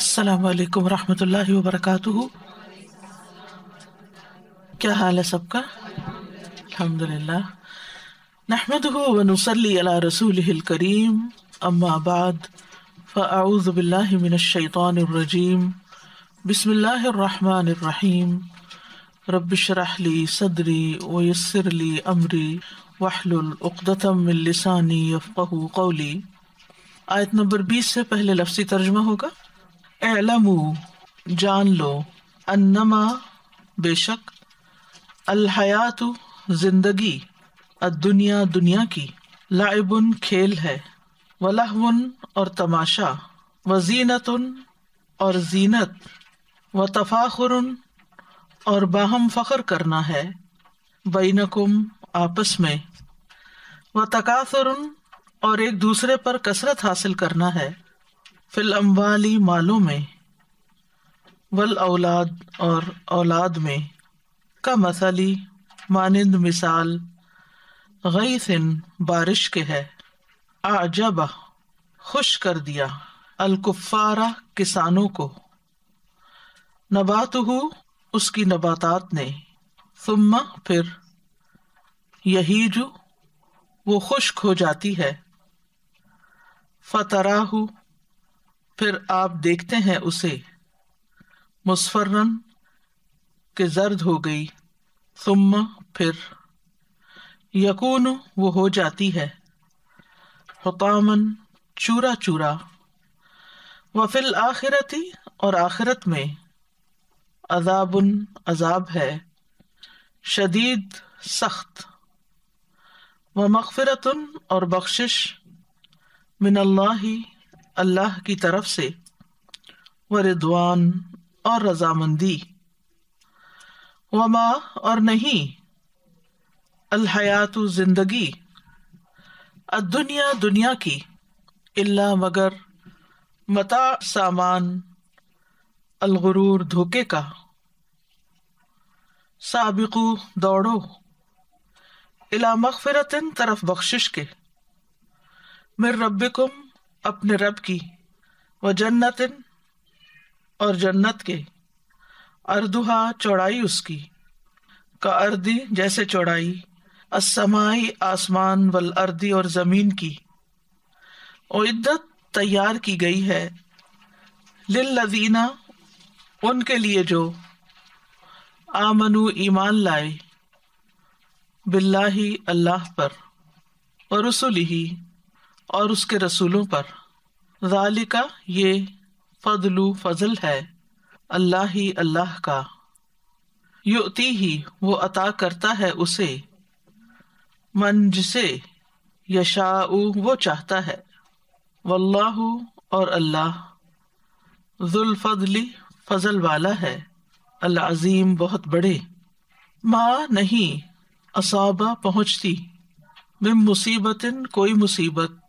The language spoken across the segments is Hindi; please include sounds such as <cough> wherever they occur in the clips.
अस्सलाम वालेकुम रहमतुल्लाहि व बरकातुहू क्या हाल है सबका अल्हम्दुलिल्लाह नहमदुहु व नुसल्ली अला रसूलिहिल करीम अम्मा बाद फ़अऊज़ु बिल्लाहि मिनश शैतानिर रजीम बिस्मिल्लाहिर रहमानिर रहीम रब्बिशरह ली सदरी व यस्सिर ली अमरी वहलुल उक़दतम मिन लिसानी यफ़क़हू क़ौली आयत नंबर 20 से पहले लफ्ज़ी तर्जुमा होगा? एलमू जान लो अन्नमा बेशक अलहयातु ज़िंदगी दुनिया दुनिया की लाइबुन खेल है वलहवन और तमाशा वजीनतुन और जीनत व तफाखुरन और बाहम फ़ख्र करना है बैनकुम आपस में व तकासुरन और एक दूसरे पर कसरत हासिल करना है फिल अम्वाली मालों में, वल औलाद और औलाद में, का मसली मानंद मिसाल गई गईसिन बारिश के है। आजब खुश कर दिया अलकुफ़ारा किसानों को। नबातहू उसकी नबातात ने, सुम्मा फिर यहीजु वो खुश्क हो जाती है। फतराहू फिर आप देखते हैं उसे। मुसफरन के जर्द हो गई। सुम्मा फिर। यकून वो हो जाती है। हुतामन चूरा चूरा। वफिल आखिरती और आखिरत में अजाबुन अजाब है। शदीद सख्त। व मगफरतन और बख्शिश मिन अल्लाह की तरफ़ से व रिदवान और रजामंदी। वमा और नहीं, अलहयातु ज़िंदगी दुनिया दुनिया की, इल्ला मगर मता सामान, अलगरूर धोखे का। साबिकु दौड़ो, इला मगफिरतिन तरफ़ बख्शिश के। मिर रबिकुम अपने रब की, व जन्नतिन और जन्नत के। अर्दुहा चौड़ाई उसकी, का अर्दी जैसे चौड़ाई असमाई आसमान वल अर्दी और ज़मीन की। इद्दत तैयार की गई है लिल लदीना उनके लिए जो आमनु ईमान लाए, बिल्लाही अल्लाह पर और रसुल ही और उसके रसूलों पर। जालिका ये फजलु फजल है, अल्लाह ही अल्लाह का। युति ही, वो अता करता है उसे। मन जिसे यशाऊ वो चाहता है। वल्लाहु और अल्लाह। जुल्फजली फजल वाला है अजीम बहुत बड़े। माँ नहीं, असाबा पहुँचती। बिम मुसीबतिन कोई मुसीबत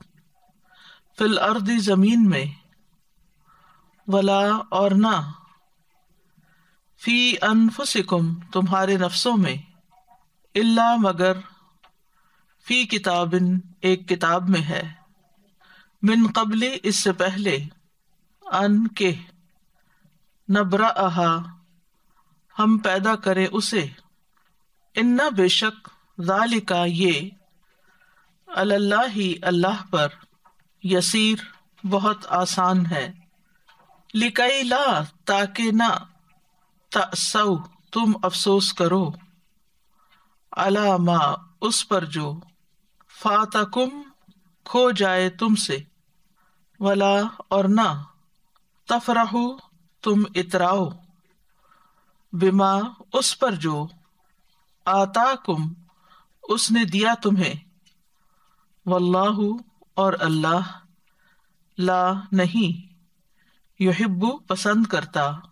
फिल अर्दी ज़मीन में, वला और ना, फ़ी अनफुसिकुम तुम्हारे नफ्सों में, इल्ला मगर फ़ी किताबिन एक किताब में है। मिन कबली इससे पहले, अन के नबरा अहा हम पैदा करें उसे। इन्ना बेशक जालिका ये अल्लाह ही अल्लाह पर यसीर बहुत आसान है। लिकई ला, ताकि ना तसौ तुम अफसोस करो। अलामा उस पर जो। फातकुम, खो जाए तुमसे। वला, और ना। तफराहू, तुम इतराओ। बिमा, उस पर जो। आता कुम उसने दिया तुम्हें। वल्लाहु, और अल्लाह। ला नहीं, युहिब्बु पसंद करता।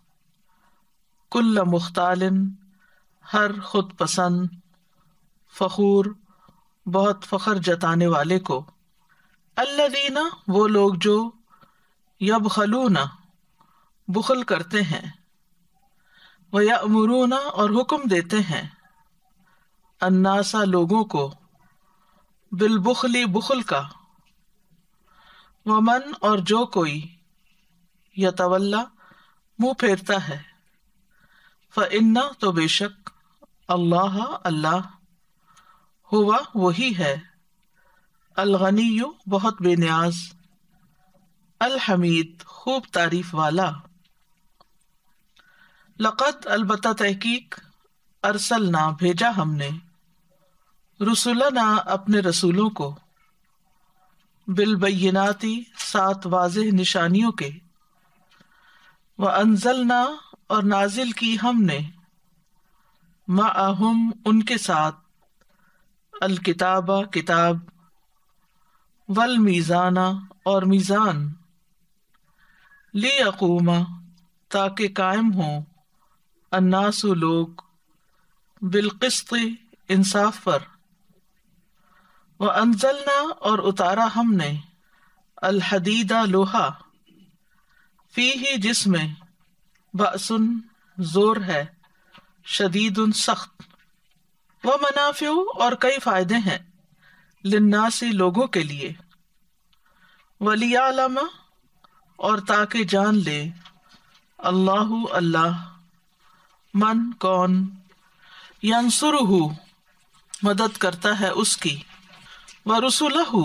कुल्ल मुख्तालिन, हर खुद पसंद, फखूर, बहुत फखर जताने वाले को। अल्लादीना वो लोग जो यब खलूना बुखल करते हैं। वह यमरूना और हुक्म देते हैं। अन्नासा लोगों को, बिलबुखली बुखल का। वमन और जो कोई या तवल्ला मुँह फेरता है फ इन्ना तो बेशक अल्लाह अल्लाह हुआ वही है। अलगनीयु बहुत बेनियाज, अलहमीद खूब तारीफ़ वाला। लक़त अलबत्ता तहकीक अरसलना भेजा हमने, रसुलना अपने रसूलों को। बिलबैनाती सात वाज निशानियों के। व अनजलना और नाजिल की हमने माहम उनके साथ, अलकिताबा किताब, वल मीज़ाना और मीज़ान। ली ताकि कायम हो, अन्नासु लोग बिलकिस्त इंसाफ पर। व अनजलना और उतारा हमने अलहदीदा लोहा फ़ी ही जिसमें बसुन ज़ोर है शदीद उन सख्त व मनाफ्यू और कई फ़ायदे हैं लिन्नासी लोगों के लिए वलियालमा और ताकि जान ले अल्लाह अल्लाह मन कौन यंसुरहु मदद करता है उसकी व रसुलहु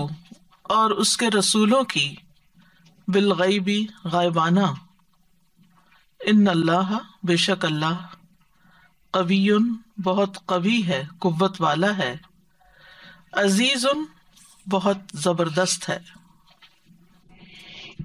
और उसके रसूलों की बिलगैबी गायबाना इन अल्लाह बेशक अल्लाह कवीन बहुत कवी है कुव्वत वाला है अजीजुन बहुत ज़बरदस्त है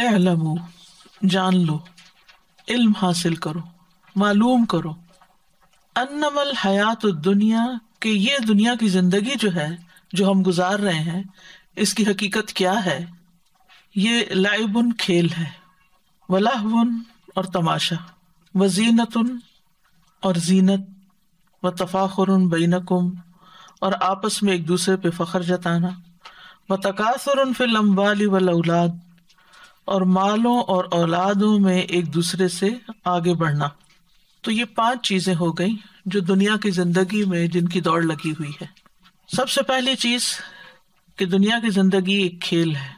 एलमू जान लो, इल्म हासिल करो, मालूम करो। अन्नमल हयात दुनिया, कि ये दुनिया की ज़िंदगी जो है, जो हम गुजार रहे हैं, इसकी हकीकत क्या है? ये लाइबुन खेल है, वलाहवन और तमाशा, वजीनतुन और जीनत, व तफाखुरन बैनकुम और आपस में एक दूसरे पे फख्र जताना, व तकासुरन फिल अम्बाली वल और मालों और औलादों में एक दूसरे से आगे बढ़ना। तो ये पाँच चीज़ें हो गई जो दुनिया की ज़िंदगी में जिनकी दौड़ लगी हुई है। सबसे पहली चीज़ कि दुनिया की ज़िंदगी एक खेल है,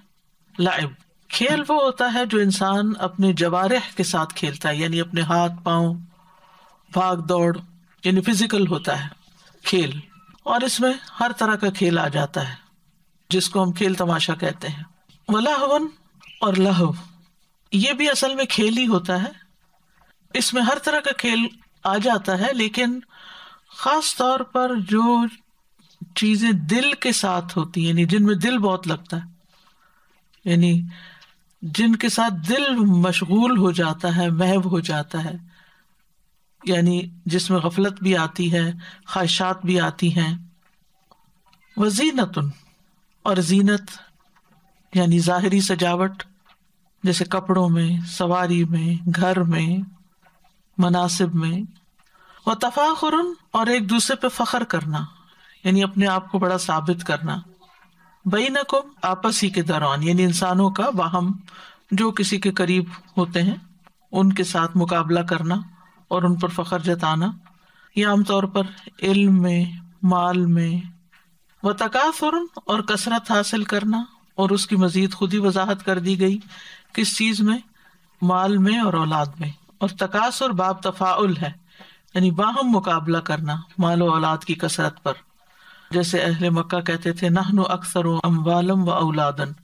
लाइव। खेल वो होता है जो इंसान अपने जवारह के साथ खेलता है, यानी अपने हाथ, पाँव, भाग, दौड़, यानी फ़िज़िकल होता है, खेल। और इसमें हर तरह का खेल आ जाता है, जिसको हम खेल तमाशा कहते हैं। वलाहवन और लहव ये भी असल में खेल ही होता है। इसमें हर तरह का खेल आ जाता है, लेकिन खास तौर पर जो चीज़ें दिल के साथ होती हैं, यानी जिनमें दिल बहुत लगता है, यानी जिनके साथ दिल मशगूल हो जाता है, महव हो जाता है, यानी जिसमें गफलत भी आती है, ख्वाहिशात भी आती हैं। वजीनतुन और जीनत, यानी ज़ाहरी सजावट जैसे कपड़ों में, सवारी में, घर में, मनासिब में। व तफाखुरन और एक दूसरे पे फख्र करना, यानी अपने आप को बड़ा साबित करना। बई न को आपस ही के दौरान, यानी इंसानों का वाहम, जो किसी के करीब होते हैं, उनके साथ मुकाबला करना और उन पर फख्र जताना। ये आमतौर पर इल्म में, माल में। व तकाफुर और कसरत हासिल करना और उसकी मजीद खुद ही वजाहत कर दी गई किस चीज़ में? माल में और औलाद में। और तकासुर बाब तफाउल है। यानी बाहम मुकाबला करना माल और औलाद की कसरत पर। जैसे अहले मक्का कहते थे, नहनु अक्सर अम्बालम व औलादन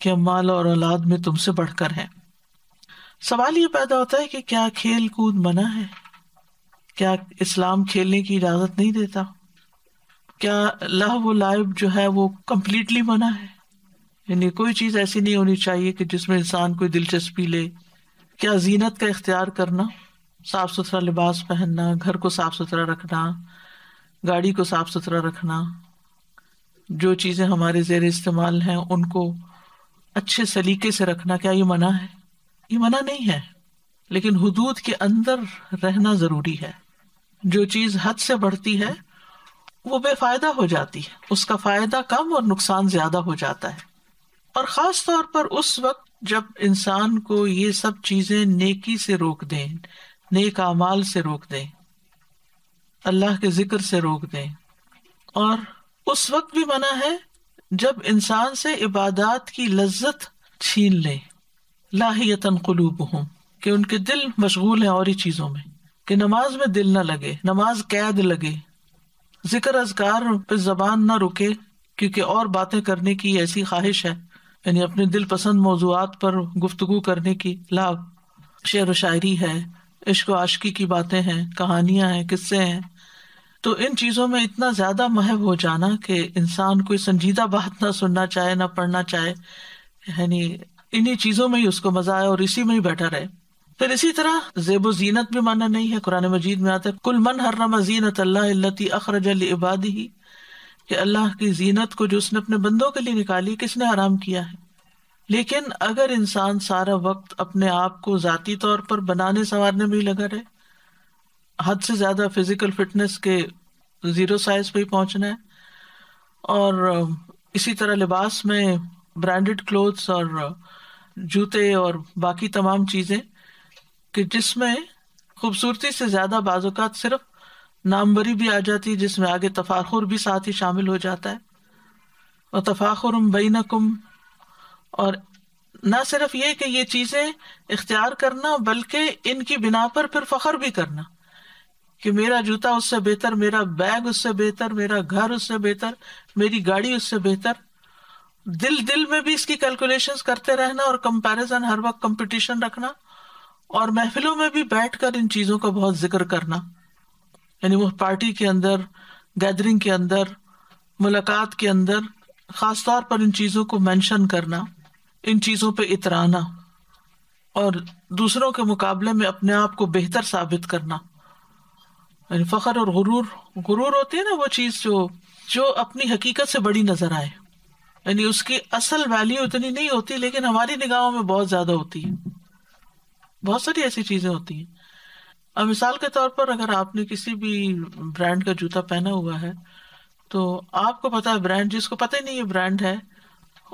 कि हम माल और औलाद में तुमसे बढ़कर हैं। सवाल ये पैदा होता है कि क्या खेल कूद मना है? क्या इस्लाम खेलने की इजाज़त नहीं देता? क्या लह वो लाइब जो है वो कम्प्लीटली मना है? यानी कोई चीज़ ऐसी नहीं होनी चाहिए कि जिसमें इंसान कोई दिलचस्पी ले। क्या जीनत का इख्तियार करना? साफ़ सुथरा लिबास पहनना, घर को साफ़ सुथरा रखना, गाड़ी को साफ़ सुथरा रखना, जो चीज़ें हमारे जेर इस्तेमाल हैं, उनको अच्छे सलीके से रखना, क्या ये मना है? ये मना नहीं है, लेकिन हदूद के अंदर रहना ज़रूरी है। जो चीज़ हद से बढ़ती है, वो बेफायदा हो जाती है। उसका फ़ायदा कम और नुकसान ज़्यादा हो जाता है। और ख़ास तौर पर उस वक्त जब इंसान को ये सब चीज़ें नेकी से रोक दें, नेक अमाल से रोक दें, अल्लाह के ज़िक्र से रोक दें, और उस वक्त भी मना है जब इंसान से इबादत की लज्जत छीन ले। लाहियतन कलूब हूँ कि उनके दिल मशगूल हैं और ही चीज़ों में, कि नमाज़ में दिल ना लगे, नमाज़ कैद लगे। ज़िक्र अजकार पे जबान ना रुके, क्योंकि और बातें करने की ऐसी ख्वाहिश है यानी अपने दिल पसंद मौजूद पर गुफ्तगु करने की लाभ शेर व शायरी है, इश्क आशकी की बातें हैं, कहानियाँ हैं, किस्से हैं। तो इन चीज़ों में इतना ज़्यादा महब हो जाना कि इंसान कोई संजीदा बात ना सुनना चाहे, ना पढ़ना चाहे, यानी इन्हीं चीज़ों में ही उसको मज़ा आए और इसी में ही बैठा रहे। फिर इसी तरह जेबो जीनत भी माना नहीं है, कुरान मजीद में आता है, कुल मन हर्रम जीनत अल्लाह इबादी ही कि अल्लाह की जीनत को जो उसने अपने बंदों के लिए निकाली, किसने हराम किया है? लेकिन अगर इंसान सारा वक्त अपने आप को जाती तौर पर बनाने संवारने में ही लगा रहे, हद से ज़्यादा फ़िज़िकल फिटनेस के ज़ीरो साइज़ पे ही पहुँचना है, और इसी तरह लिबास में ब्रांडेड क्लोथ्स और जूते और बाकी तमाम चीज़ें, कि जिसमें खूबसूरती से ज़्यादा बाजुकात सिर्फ़ नामबरी भी आ जाती है, जिसमें आगे तफाखुर भी साथ ही शामिल हो जाता है। और तफाखुर बैनकुम, और ना सिर्फ़ ये कि ये चीज़ें इख्तियार करना, बल्कि इनकी बिना पर फिर फख्र भी करना, कि मेरा जूता उससे बेहतर, मेरा बैग उससे बेहतर, मेरा घर उससे बेहतर, मेरी गाड़ी उससे बेहतर। दिल दिल में भी इसकी कैलकुलेशंस करते रहना और कंपैरिजन हर वक्त कंपटीशन रखना, और महफिलों में भी बैठकर इन चीज़ों का बहुत ज़िक्र करना। यानी वो पार्टी के अंदर गैदरिंग के अंदर, मुलाकात के अंदर खास तौर पर इन चीज़ों को मेंशन करना, इन चीज़ों पे इतराना और दूसरों के मुकाबले में अपने आप को बेहतर साबित करना। यानी फखर और गुरूर गुरूर होती है ना वो चीज़ जो जो अपनी हकीकत से बड़ी नज़र आए। यानी उसकी असल वैल्यू उतनी नहीं होती, लेकिन हमारी निगाहों में बहुत ज़्यादा होती है। बहुत सारी ऐसी चीज़ें होती हैं। अब मिसाल के तौर पर अगर आपने किसी भी ब्रांड का जूता पहना हुआ है तो आपको पता है ब्रांड, जिसको पता ही नहीं है ब्रांड है,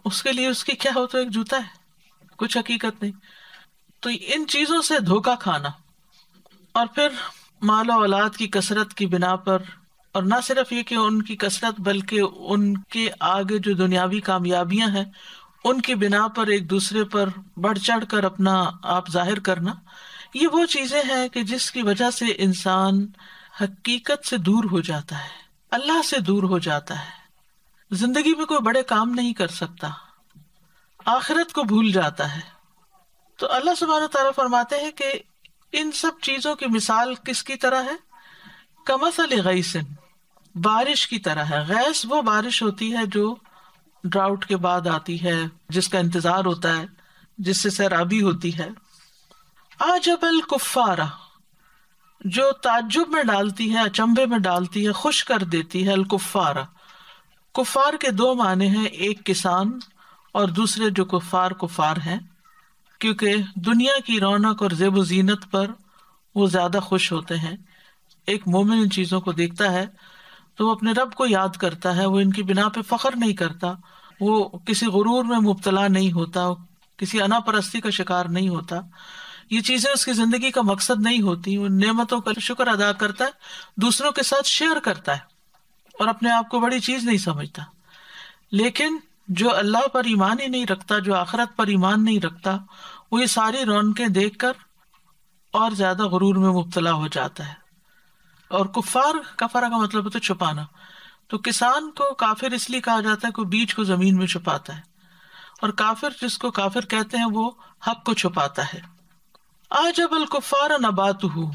उसके लिए उसकी क्या हो तो एक जूता है। कुछ हकीकत नहीं। तो इन चीज़ों से धोखा खाना और फिर मालो औलाद की कसरत की बिना पर, और ना सिर्फ़ ये कि उनकी कसरत, बल्कि उनके आगे जो दुनियावी कामयाबियाँ हैं, उनकी बिना पर एक दूसरे पर बढ़ चढ़ कर अपना आप ज़ाहिर करना ये वो चीज़ें हैं कि जिसकी वजह से इंसान हकीकत से दूर हो जाता है, अल्लाह से दूर हो जाता है। ज़िंदगी में कोई बड़े काम नहीं कर सकता, आखिरत को भूल जाता है। तो अल्लाह सुबहान तारा फरमाते हैं कि इन सब चीज़ों की मिसाल किसकी तरह है? कमस अली गैसिन बारिश की तरह है। गैस वो बारिश होती है जो ड्राउट के बाद आती है, जिसका इंतज़ार होता है, जिससे सैराबी होती है। आजबल कुफारा, जो ताज्जुब में डालती है, अचंभे में डालती है, खुश कर देती है अलकुफारा कुफार। के दो माने हैं, एक किसान और दूसरे जो कुफार कुफार हैं, क्योंकि दुनिया की रौनक और जेब जीनत पर वो ज़्यादा खुश होते हैं। एक मोमिन इन चीज़ों को देखता है तो वो अपने रब को याद करता है, वो इनकी बिना पे फख्र नहीं करता, वो किसी गुरूर में मुबतला नहीं होता किसी अनापरस्ती का शिकार नहीं होता। ये चीज़ें उसकी ज़िंदगी का मकसद नहीं होती, वो नेमतों का शुक्र अदा करता है, दूसरों के साथ शेयर करता है और अपने आप को बड़ी चीज़ नहीं समझता। लेकिन जो अल्लाह पर ईमान ही नहीं रखता, जो आखरत पर ईमान नहीं रखता, वो ये सारी रौनकें देखकर और ज़्यादा गुरूर में मुबतला हो जाता है। और कुफार, कफारा का मतलब होता है छुपाना। तो किसान को काफिर इसलिए कहा जाता है कि बीज को ज़मीन में छुपाता है। और काफिर जिसको काफिर कहते हैं, वो हक को छुपाता है। आज अब अलकुफार नबात हूँ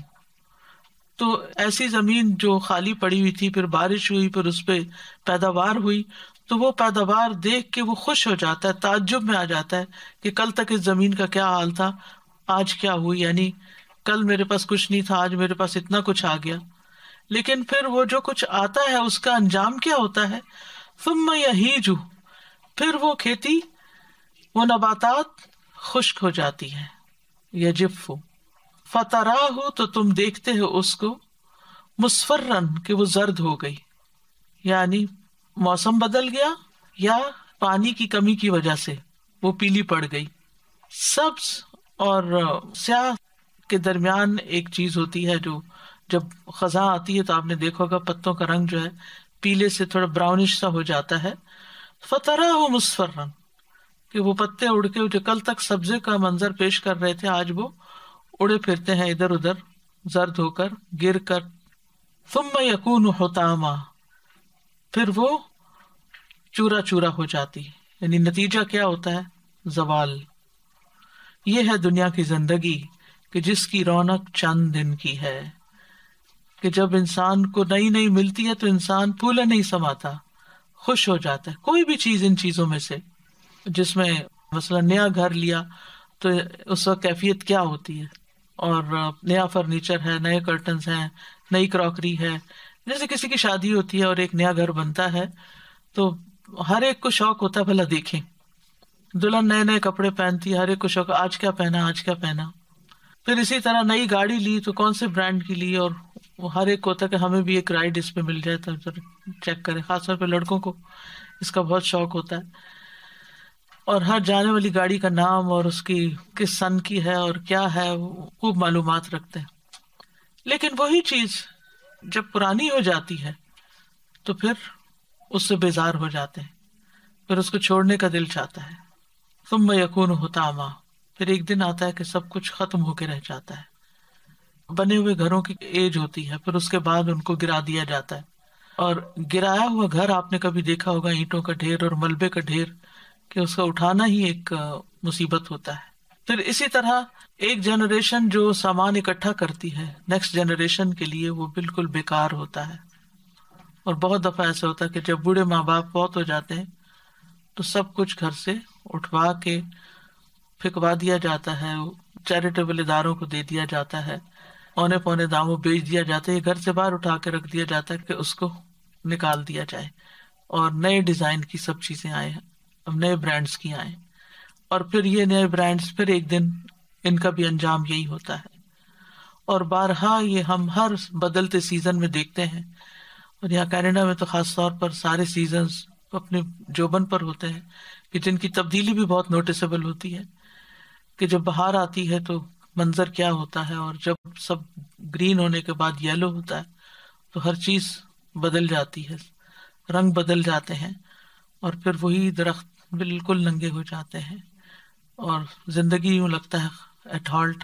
तो ऐसी ज़मीन जो खाली पड़ी हुई थी, फिर बारिश हुई, फिर उस पर पैदावार हुई तो वो पैदावार देख के वो खुश हो जाता है, ताज्जुब में आ जाता है कि कल तक इस ज़मीन का क्या हाल था, आज क्या हुई? यानी कल मेरे पास कुछ नहीं था, आज मेरे पास इतना कुछ आ गया। लेकिन फिर वो जो कुछ आता है, उसका अंजाम क्या होता है? तुम यहीजू। फिर वो खेती, वो नबातात खुश्क हो जाती है। यजिफू फतरा हो तो तुम देखते हो उसको। मुस्फरन कि वो जर्द हो गई। यानी मौसम बदल गया, या पानी की कमी की वजह से वो पीली पड़ गई। सब्ज और स्याह के दरमियान एक चीज़ होती है जो जब खजा आती है तो आपने देखा होगा पत्तों का रंग जो है, पीले से थोड़ा ब्राउनिश सा हो जाता है। फतरा हो मुस्फरन कि वो पत्ते उड़ के जो कल तक सब्जे का मंजर पेश कर रहे थे, आज वो उड़े फिरते हैं इधर उधर, जर्द होकर, गिर कर। तुम यकून होतामा। फिर वो चूरा चूरा हो जाती। यानी नतीजा क्या होता है? जवाल। ये है दुनिया की ज़िंदगी, कि जिसकी रौनक चंद दिन की है। कि जब इंसान को नई नई मिलती है तो इंसान फूले नहीं समाता। खुश हो जाता है। कोई भी चीज़ इन चीज़ों में से जिसमें मसला नया घर लिया तो उस वक्त कैफियत क्या होती है? और नया फर्नीचर है, नए कर्टन हैं, नई क्रॉकरी है, जैसे किसी की शादी होती है और एक नया घर बनता है तो हर एक को शौक होता है, भला देखें। दुल्हन नए नए कपड़े पहनती है, हर एक को शौक, आज क्या पहना, आज क्या पहना। फिर इसी तरह नई गाड़ी ली तो कौन से ब्रांड की ली, और हर एक को होता है कि हमें भी एक राइड इस मिल जाए तो चेक करें, खासतौर पर लड़कों को, इसका बहुत शौक होता है। और हर जाने वाली गाड़ी का नाम और उसकी किस सन की है और क्या है खूब मालूम रखते हैं। लेकिन वही चीज़ जब पुरानी हो जाती है तो फिर उससे बेजार हो जाते हैं। फिर उसको छोड़ने का दिल चाहता है। तुम यकून होतामा। फिर एक दिन आता है कि सब कुछ खत्म होके रह जाता है। बने हुए घरों की एज होती है, फिर उसके बाद उनको गिरा दिया जाता है। और गिराया हुआ घर आपने कभी देखा होगा, ईंटों का ढेर और मलबे का ढेर। कि उसका उठाना ही एक मुसीबत होता है। फिर इसी तरह एक जनरेशन जो सामान इकट्ठा करती है नेक्स्ट जनरेशन के लिए वो बिल्कुल बेकार होता है। और बहुत दफ़ा ऐसा होता है कि जब बूढ़े माँ बाप बहुत हो जाते हैं तो सब कुछ घर से उठवा के फिकवा दिया जाता है चैरिटेबल इदारों को दे दिया जाता है औने पौने दामों बेच दिया जाता है, घर से बाहर उठा के रख दिया जाता है कि उसको निकाल दिया जाए। और नए डिज़ाइन की सब चीज़ें आए अब नए ब्रांड्स की आए। और फिर ये नए ब्रांड्स फिर एक दिन इनका भी अंजाम यही होता है। और बारहा ये हम हर बदलते सीज़न में देखते हैं। और यहाँ कनाडा में तो खास तौर पर सारे सीज़न अपने जोबन पर होते हैं कि जिनकी तब्दीली भी बहुत नोटिसेबल होती है। कि जब बाहर आती है तो मंजर क्या होता है और जब सब ग्रीन होने के बाद येलो होता है तो हर चीज़ बदल जाती है। रंग बदल जाते हैं। और फिर वही दरख्त बिल्कुल नंगे हो जाते हैं और ज़िंदगी यूँ लगता है एटॉल्ट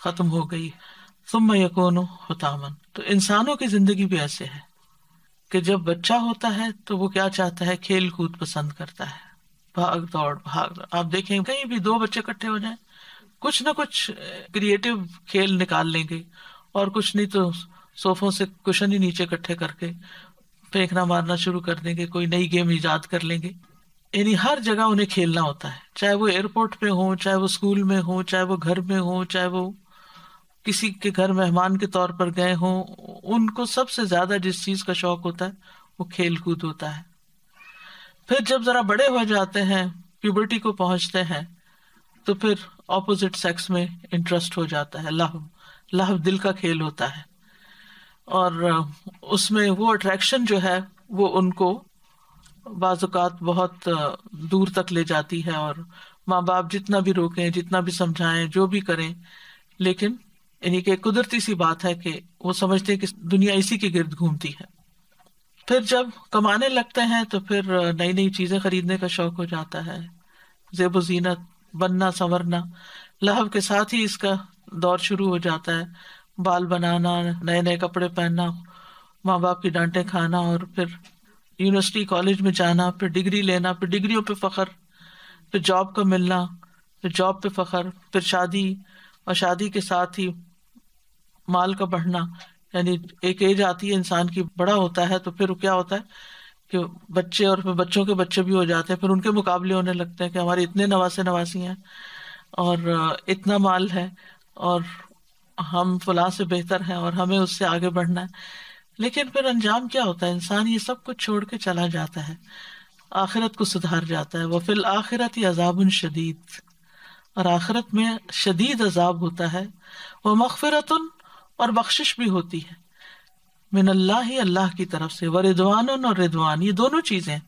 खत्म हो गई। तुम यकोन होतामन। तो इंसानों की ज़िंदगी भी ऐसे है कि जब बच्चा होता है तो वो क्या चाहता है? खेल कूद पसंद करता है। भाग दौड़ भाग दौड़। आप देखें, कहीं भी दो बच्चे इकट्ठे हो जाएँ, कुछ ना कुछ क्रिएटिव खेल निकाल लेंगे और कुछ नहीं तो सोफों से कुशन ही नीचे इकट्ठे करके फेंकना मारना शुरू कर देंगे, कोई नई गेम ईजाद कर लेंगे। यानी हर जगह उन्हें खेलना होता है। चाहे वो एयरपोर्ट पे हो, चाहे वो स्कूल में हो, चाहे वो घर में हो, चाहे वो किसी के घर मेहमान के तौर पर गए हों, उनको सबसे ज़्यादा जिस चीज़ का शौक होता है, वो खेल कूद होता है। फिर जब जरा बड़े हो जाते हैं प्यूबर्टी को पहुँचते हैं तो फिर ऑपोजिट सेक्स में इंटरेस्ट हो जाता है, लव लव दिल का खेल होता है। और, उसमें वो अट्रैक्शन जो है, वो उनको बाजुकात बहुत दूर तक ले जाती है और माँ बाप जितना भी रोकें, जितना भी समझाएँ, जो भी करें, लेकिन यानी कि कुदरती सी बात है कि वो समझते हैं कि दुनिया इसी के गिर्द घूमती है। फिर जब कमाने लगते हैं तो फिर नई नई चीज़ें खरीदने का शौक हो जाता है। जेब जीनत बनना, संवरना, लहव के साथ ही इसका दौर शुरू हो जाता है। बाल बनाना नए नए कपड़े पहनना माँ बाप की डांटे खाना और फिर यूनिवर्सिटी कॉलेज में जाना, फिर डिग्री लेना, फिर डिग्रियों पे फखर, फिर जॉब का मिलना, फिर जॉब पे फखर, फिर शादी, और शादी के साथ ही माल का बढ़ना। यानी एक एज आती है इंसान की, बड़ा होता है तो फिर क्या होता है कि बच्चे और फिर बच्चों के बच्चे भी हो जाते हैं, फिर उनके मुकाबले होने लगते हैं कि हमारे इतने नवासे नवासी हैं और इतना माल है और हम फला से बेहतर हैं और हमें उससे आगे बढ़ना है। लेकिन फिर अंजाम क्या होता है? इंसान ये सब कुछ छोड़ के चला जाता है। आखिरत को सुधार जाता है। वह फिल आखिरत ही अजाबन शदीद। और आखिरत में शदीद अजाब होता है। वह मगफरतन और बख्शिश भी होती है। मिन अल्लाह ही अल्लाह की तरफ़ से। व रिदवान और रिदवान। ये दोनों चीज़ें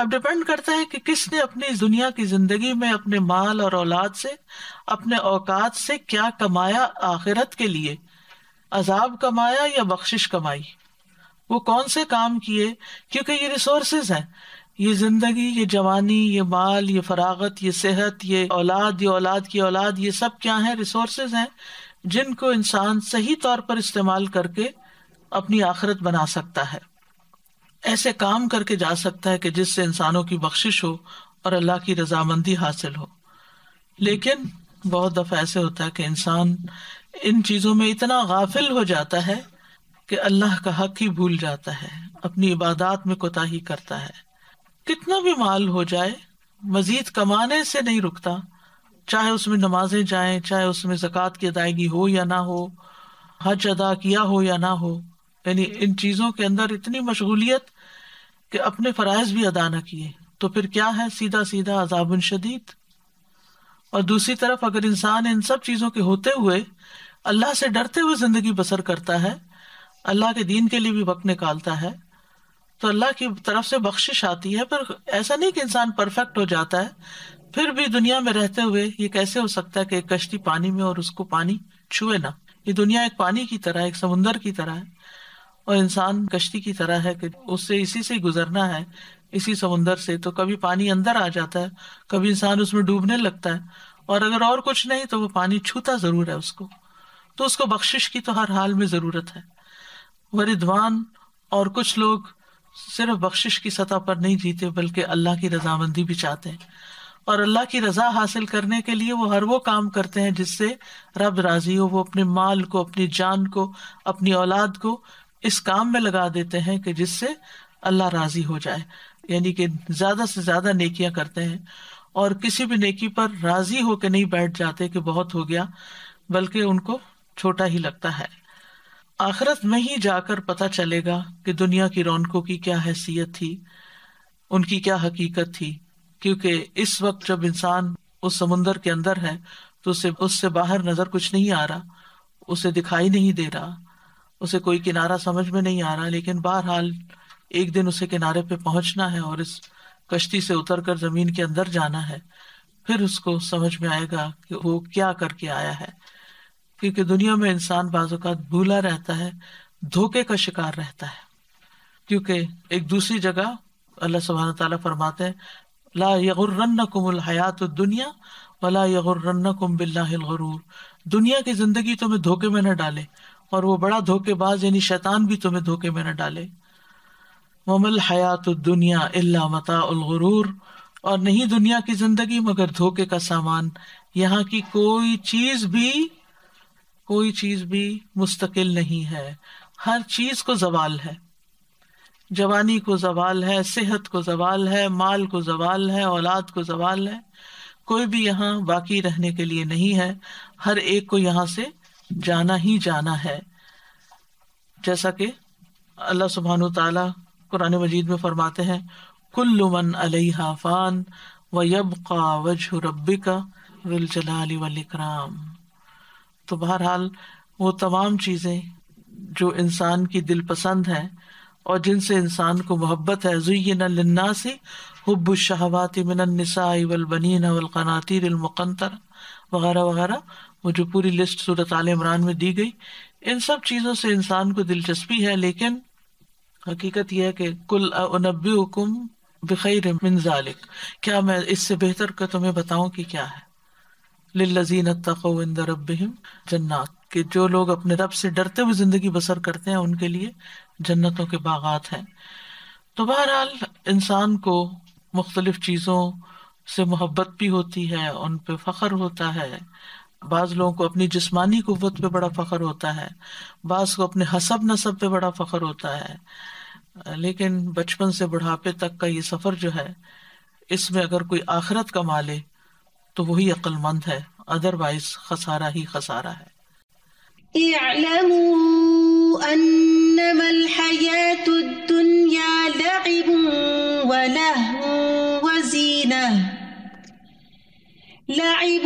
अब डिपेंड करता है कि किसने अपनी इस दुनिया की ज़िंदगी में अपने माल और औलाद से, अपने औकात से क्या कमाया आखिरत के लिए। अजाब कमाया या बख्शिश कमाई? वो कौन से काम किए? क्योंकि ये रिसोर्सेज हैं। ये ज़िंदगी, ये जवानी, ये माल, ये फरागत, ये सेहत, ये औलाद ये औलाद की औलाद, ये सब क्या है? रिसोर्सेज हैं जिनको इंसान सही तौर पर इस्तेमाल करके अपनी आखिरत बना सकता है। ऐसे काम करके जा सकता है कि जिससे इंसानों की बख्शिश हो और अल्लाह की रजामंदी हासिल हो। लेकिन बहुत दफ़ा ऐसे होता है कि इंसान इन चीज़ों में इतना गाफिल हो जाता है कि अल्लाह का हक ही भूल जाता है, अपनी इबादत में कोताही करता है। कितना भी माल हो जाए, मजीद कमाने से नहीं रुकता। चाहे उसमें नमाजें जाएँ, चाहे उसमें जक़ात की अदायगी हो या ना हो, हज अदा किया हो या ना हो, यानी इन चीज़ों के अंदर इतनी मशगूलियत कि अपने फराइज भी अदा न किए तो फिर क्या है सीधा सीधा अजाबन शदीद? और दूसरी तरफ़ अगर इंसान इन सब चीज़ों के होते हुए अल्लाह से डरते हुए ज़िंदगी बसर करता है अल्लाह के दीन के लिए भी वक्त निकालता है। तो अल्लाह की तरफ़ से बख्शिश आती है, पर ऐसा नहीं कि इंसान परफेक्ट हो जाता है। फिर भी दुनिया में रहते हुए ये कैसे हो सकता है कि एक कश्ती पानी में और उसको पानी छुए ना? ये दुनिया एक पानी की तरह एक समुन्दर की तरह है, और इंसान कश्ती की तरह है कि उससे इसी से गुजरना है, इसी समुंदर से। तो कभी पानी अंदर आ जाता है, कभी इंसान उसमें डूबने लगता है, और अगर और कुछ नहीं तो वो पानी छूता ज़रूर है उसको। तो उसको बख्शिश की तो हर हाल में ज़रूरत है। वरिदवान और कुछ लोग सिर्फ़ बख्शिश की सतह पर नहीं जीते, बल्कि अल्लाह की रजामंदी भी चाहते हैं। और अल्लाह की रजा हासिल करने के लिए वो हर वो काम करते हैं जिससे रब राज़ी हो, वो अपने माल को, अपनी जान को, अपनी औलाद को इस काम में लगा देते हैं कि जिससे अल्लाह राज़ी हो जाए। यानी कि ज़्यादा से ज़्यादा नेकियाँ करते हैं। और किसी भी नेकी पर राज़ी होकर नहीं बैठ जाते कि बहुत हो गया, बल्कि उनको छोटा ही लगता है। आखिरत में ही जाकर पता चलेगा कि दुनिया की रौनकों की क्या हैसियत थी, उनकी क्या हकीकत थी। क्योंकि इस वक्त जब इंसान उस समुन्दर के अंदर है तो उसे, उससे बाहर नज़र कुछ नहीं आ रहा, उसे दिखाई नहीं दे रहा, उसे कोई किनारा समझ में नहीं आ रहा, लेकिन बहरहाल एक दिन उसे किनारे पे पहुँचना है और इस कश्ती से उतरकर ज़मीन के अंदर जाना है। फिर उसको समझ में आएगा कि वो क्या करके आया है। क्योंकि दुनिया में इंसान बाजुकात भूला रहता है, धोखे का शिकार रहता है। क्योंकि एक दूसरी जगह अल्लाह सुबहान ताला फरमाते हैं, ला यगुर्रन कुमुल हयात दुनिया वला यगुर्रन कुम बिल्लागरूर दुनिया की ज़िंदगी तुम्हें धोखे में न डाले और वो बड़ा धोखेबाज, यानी शैतान भी तुम्हें धोखे में न डाले। ममल हयात दुनिया इल्ला मता गुरूर। और नहीं दुनिया की ज़िंदगी मगर धोखे का सामान। यहाँ की कोई चीज़ भी कोई चीज़ भी मुस्तकिल नहीं है। हर चीज़ को जवाल है। जवानी को जवाल है, सेहत को जवाल है, माल को जवाल है, औलाद को जवाल है। कोई भी यहाँ बाकी रहने के लिए नहीं है। हर एक को यहाँ से जाना ही जाना है। जैसा कि अल्लाह सुबहान तला कुरान मजीद में फरमाते हैं, कुल्लु मन अलैहा फान वजह रब्बिका विल जलाली तो बहरहाल वो तमाम चीज़ें जो इंसान की दिल पसंद है और जिनसे इंसान को मोहब्बत है जुयन लिन्नासी हुब्बु शहवाति मिनन निसाई वल बनीन वल कनातीर मुकंतर वगैरह वगैरह। वो जो पूरी लिस्ट सूरत आल इमरान में दी गई, इन सब चीज़ों से इंसान को दिलचस्पी है, लेकिन हकीकत यह है कि कुल नब्बी हुकुम बखैर मिन जालिक। क्या मैं इससे बेहतर तुम्हें बताऊँ कि क्या है? लिल्लजीन इंद रब्बिहिम, जन्नात। कि जो लोग अपने रब से डरते हुए ज़िंदगी बसर करते हैं, उनके लिए जन्नतों के बागात हैं। तो बहरहाल, इंसान को मुख्तलिफ़ चीज़ों से मोहब्बत भी होती है, उन पे फख्र होता है। बाज लोगों को अपनी जिस्मानी कुत पे बड़ा फख्र होता है। बाज को अपने हसब नसब पे बड़ा फख्र होता है। लेकिन बचपन से बुढ़ापे तक का ये सफ़र जो है, इसमें अगर कोई आखिरत कमा ले तो वही अक्लमंद है अदरवाइज खसारा ही खसारा है लइब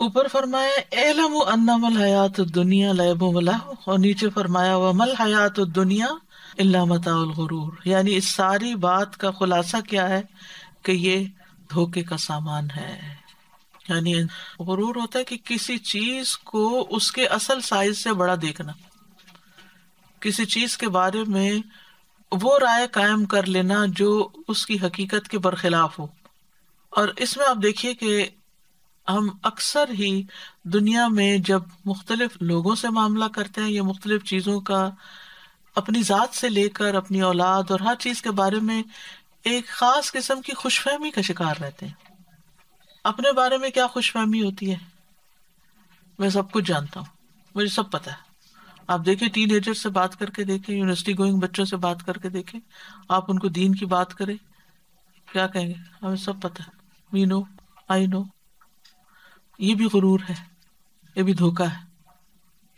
ऊपर फरमाया एलम अन्नमल हयात दुनिया लैबुमला और नीचे फरमाया वमल हयात दुनिया इल्ला मताउल गुरूर यानी इस सारी बात का खुलासा क्या है कि ये धोखे का सामान है यानी गुरूर होता है कि किसी चीज को उसके असल साइज से बड़ा देखना किसी चीज के बारे में वो राय कायम कर लेना जो उसकी हकीकत के बरखिलाफ हो। और इसमें आप देखिए कि हम अक्सर ही दुनिया में जब मुख्तलिफ़ लोगों से मामला करते हैं या मुख्तलिफ़ चीज़ों का अपनी ज़ात से लेकर अपनी औलाद और हर चीज़ के बारे में एक खास किस्म की खुशफहमी का शिकार रहते हैं। अपने बारे में क्या खुशफहमी होती है? मैं सब कुछ जानता हूँ। मुझे सब पता है। आप देखें टीन एजर से बात करके देखें यूनिवर्सिटी गोइंग बच्चों से बात करके देखें, आप उनको दीन की बात करें, क्या कहेंगे? हमें सब पता है। वी नो आई नो ये भी गुरूर है, ये भी धोखा है।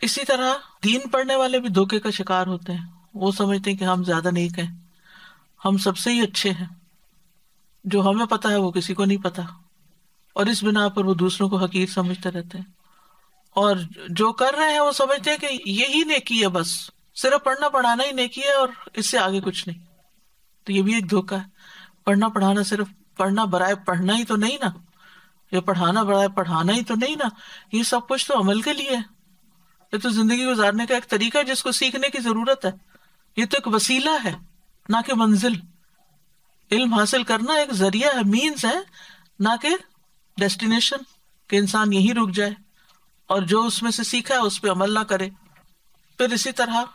इसी तरह दीन पढ़ने वाले भी धोखे का शिकार होते हैं। वो समझते हैं कि हम ज़्यादा नहीं कहें हम सबसे ही अच्छे हैं। जो हमें पता है वो किसी को नहीं पता। और इस बिना पर वो दूसरों को हकीर समझते रहते हैं। और जो कर रहे हैं वो समझते हैं कि यही नेकी है बस। सिर्फ़ पढ़ना पढ़ाना ही नेकी है और इससे आगे कुछ नहीं। तो ये भी एक धोखा है। पढ़ना पढ़ाना सिर्फ़ पढ़ना बराए पढ़ना ही तो नहीं ना। ये पढ़ाना बराए पढ़ाना ही तो नहीं ना। ये सब कुछ तो अमल के लिए है। ये तो ज़िंदगी गुजारने का एक तरीका है जिसको सीखने की ज़रूरत है। ये तो एक वसीला है, ना कि मंजिल। इल्म हासिल करना एक ज़रिया है मीन्स है, ना कि डेस्टिनेशन कि इंसान यहीं रुक जाए। और जो उसमें से सीखा है, उस पर अमल ना करे। फिर इसी तरह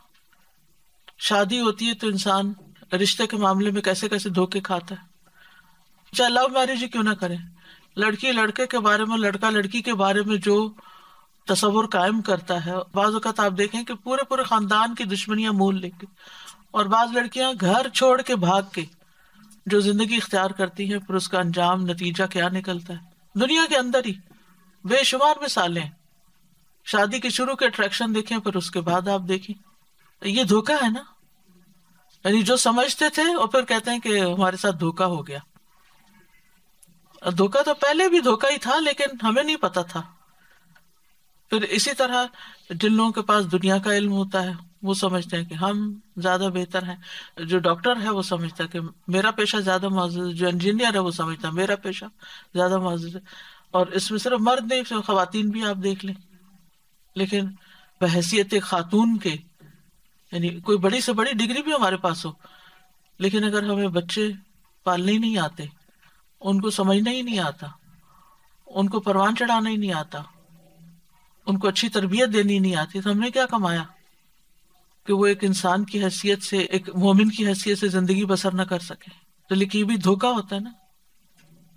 शादी होती है तो इंसान रिश्ते के मामले में कैसे कैसे धोखे खाता है। चाहे लव मैरिज क्यों ना करे। लड़की लड़के के बारे में, लड़का लड़की के बारे में जो तस्वुर कायम करता है, बाज आप देखें कि पूरे पूरे खानदान की दुश्मनियाँ मोल लेके और बाज लड़कियाँ घर छोड़ के भाग के जो ज़िंदगी इख्तियार करती हैं, फिर उसका अंजाम, नतीजा क्या निकलता है? दुनिया के अंदर ही, बेशुमार मिसालें शादी के शुरू के अट्रैक्शन देखें, फिर उसके बाद आप देखें। ये धोखा है ना? यानी जो समझते थे, और फिर कहते हैं कि हमारे साथ धोखा हो गया। धोखा तो पहले भी धोखा ही था, लेकिन हमें नहीं पता था। फिर इसी तरह जिन लोगों के पास दुनिया का इल्म होता है, वो समझते हैं कि हम ज़्यादा बेहतर हैं। जो डॉक्टर है, वो समझता है कि मेरा पेशा ज़्यादा मौजूद जो इंजीनियर है, वो समझता है मेरा पेशा ज़्यादा मौजूद है। और इसमें सिर्फ़ मर्द नहीं, सिर्फ़ खातन भी आप देख लें। लेकिन बहसीत खातून के, यानी कोई बड़ी से बड़ी डिग्री भी हमारे पास हो, लेकिन अगर हमें बच्चे पालने नहीं आते, उनको समझना ही नहीं आता, उनको परवान चढ़ाना ही नहीं आता, उनको अच्छी तरबियत देनी नहीं आती तो हमने क्या कमाया? कि वो एक इंसान की हैसियत से, एक मोमिन की हैसियत से ज़िंदगी बसर न कर सके। तो लेकिन ये भी धोखा होता है ना?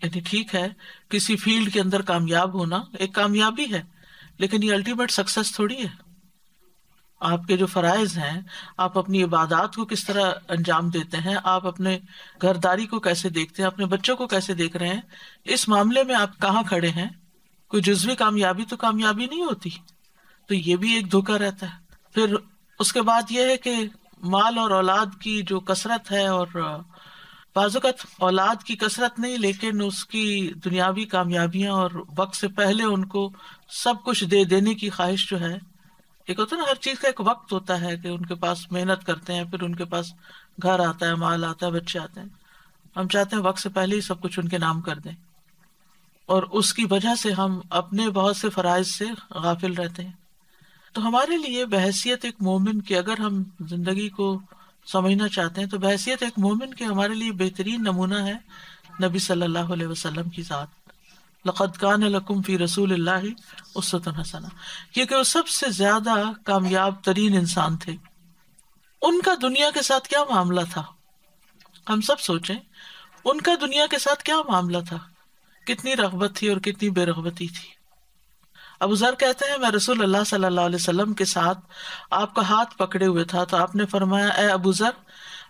यानी ठीक है, किसी फ़ील्ड के अंदर कामयाब होना एक कामयाबी है लेकिन ये अल्टीमेट सक्सेस थोड़ी है। आपके जो फ़राइज हैं, आप अपनी इबादत को किस तरह अंजाम देते हैं, आप अपने घरदारी को कैसे देखते हैं, अपने बच्चों को कैसे देख रहे हैं, इस मामले में आप कहाँ खड़े हैं? कोई जुजवी कामयाबी तो कामयाबी नहीं होती। तो ये भी एक धोखा रहता है। फिर उसके बाद यह है कि माल और औलाद की जो कसरत है और बाजुकत औलाद की कसरत नहीं, लेकिन उसकी दुनियावी कामयाबियाँ और वक्त से पहले उनको सब कुछ दे देने की ख्वाहिश जो है, एक होता है ना, हर चीज़ का एक वक्त होता है कि उनके पास मेहनत करते हैं, फिर उनके पास घर आता है, माल आता है, बच्चे आते हैं। हम चाहते हैं वक्त से पहले ही सब कुछ उनके नाम कर दें। और उसकी वजह से हम अपने बहुत से फराइज से गाफिल रहते हैं। तो हमारे लिए बहसीत एक मोमिन की अगर हम ज़िंदगी को समझना चाहते हैं तो बहसीत एक मोमिन के हमारे लिए बेहतरीन नमूना है नबी सल्लल्लाहु अलैहि वसल्लम की जात। लक़द कान लकुम फ़ी रसूल उसतन हसना। क्योंकि वो सबसे ज़्यादा कामयाब तरीन इंसान थे। उनका दुनिया के साथ क्या मामला था? हम सब सोचें, उनका दुनिया के साथ क्या मामला था? कितनी रगबत थी और कितनी बेरगबती थी। अबू जर कहते हैं, मैं रसूल अल्लाह सल्लल्लाहु अलैहि वसल्लम के साथ आपका हाथ पकड़े हुए था। तो आपने फरमाया, ए अबू जर,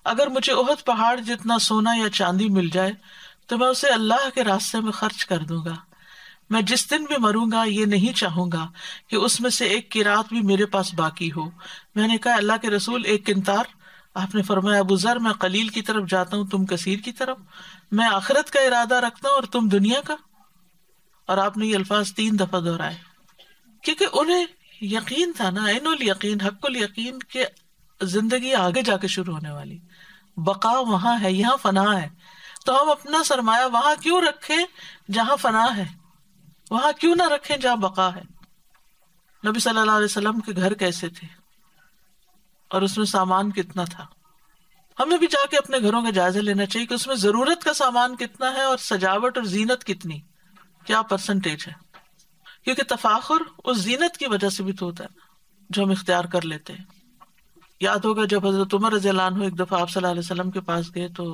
अगर मुझे ओहद पहाड़ जितना सोना या चांदी मिल जाए तो मैं उसे अल्लाह के रास्ते में खर्च कर दूँगा। मैं जिस दिन भी मरूँगा, ये नहीं चाहूँगा कि उसमें से एक किरात भी मेरे पास बाकी हो। मैंने कहा, अल्लाह के रसूल, एक किंतार। आपने फरमाया, अबू जर, मैं कलील की तरफ़ जाता हूँ, तुम कसीर की तरफ़। मैं आखिरत का इरादा रखता हूँ और तुम दुनिया का? और आपने ये अल्फाज तीन दफ़ा दोहराए। क्योंकि उन्हें यकीन था ना इनुल यकीन हक्कुल यकीन के ज़िंदगी आगे जाके शुरू होने वाली। बका वहाँ है, यहाँ फना है। तो हम अपना सरमाया वहाँ क्यों रखें जहाँ फना है? वहाँ क्यों ना रखें जहाँ बका है? नबी सल्लल्लाहु अलैहि वसल्लम के घर कैसे थे? और उसमें सामान कितना था? हमें भी जाके अपने घरों का जायजा लेना चाहिए कि उसमें ज़रूरत का सामान कितना है और सजावट और जीनत कितनी? क्या परसेंटेज है? क्योंकि तफाखुर उस जीनत की वजह से भी तो होता है जो हम इख्तियार कर लेते हैं। याद होगा जब हज़रत उमर रज़ी एक दफ़ा आप सल्लल्लाहु अलैहि वसल्लम के पास गए तो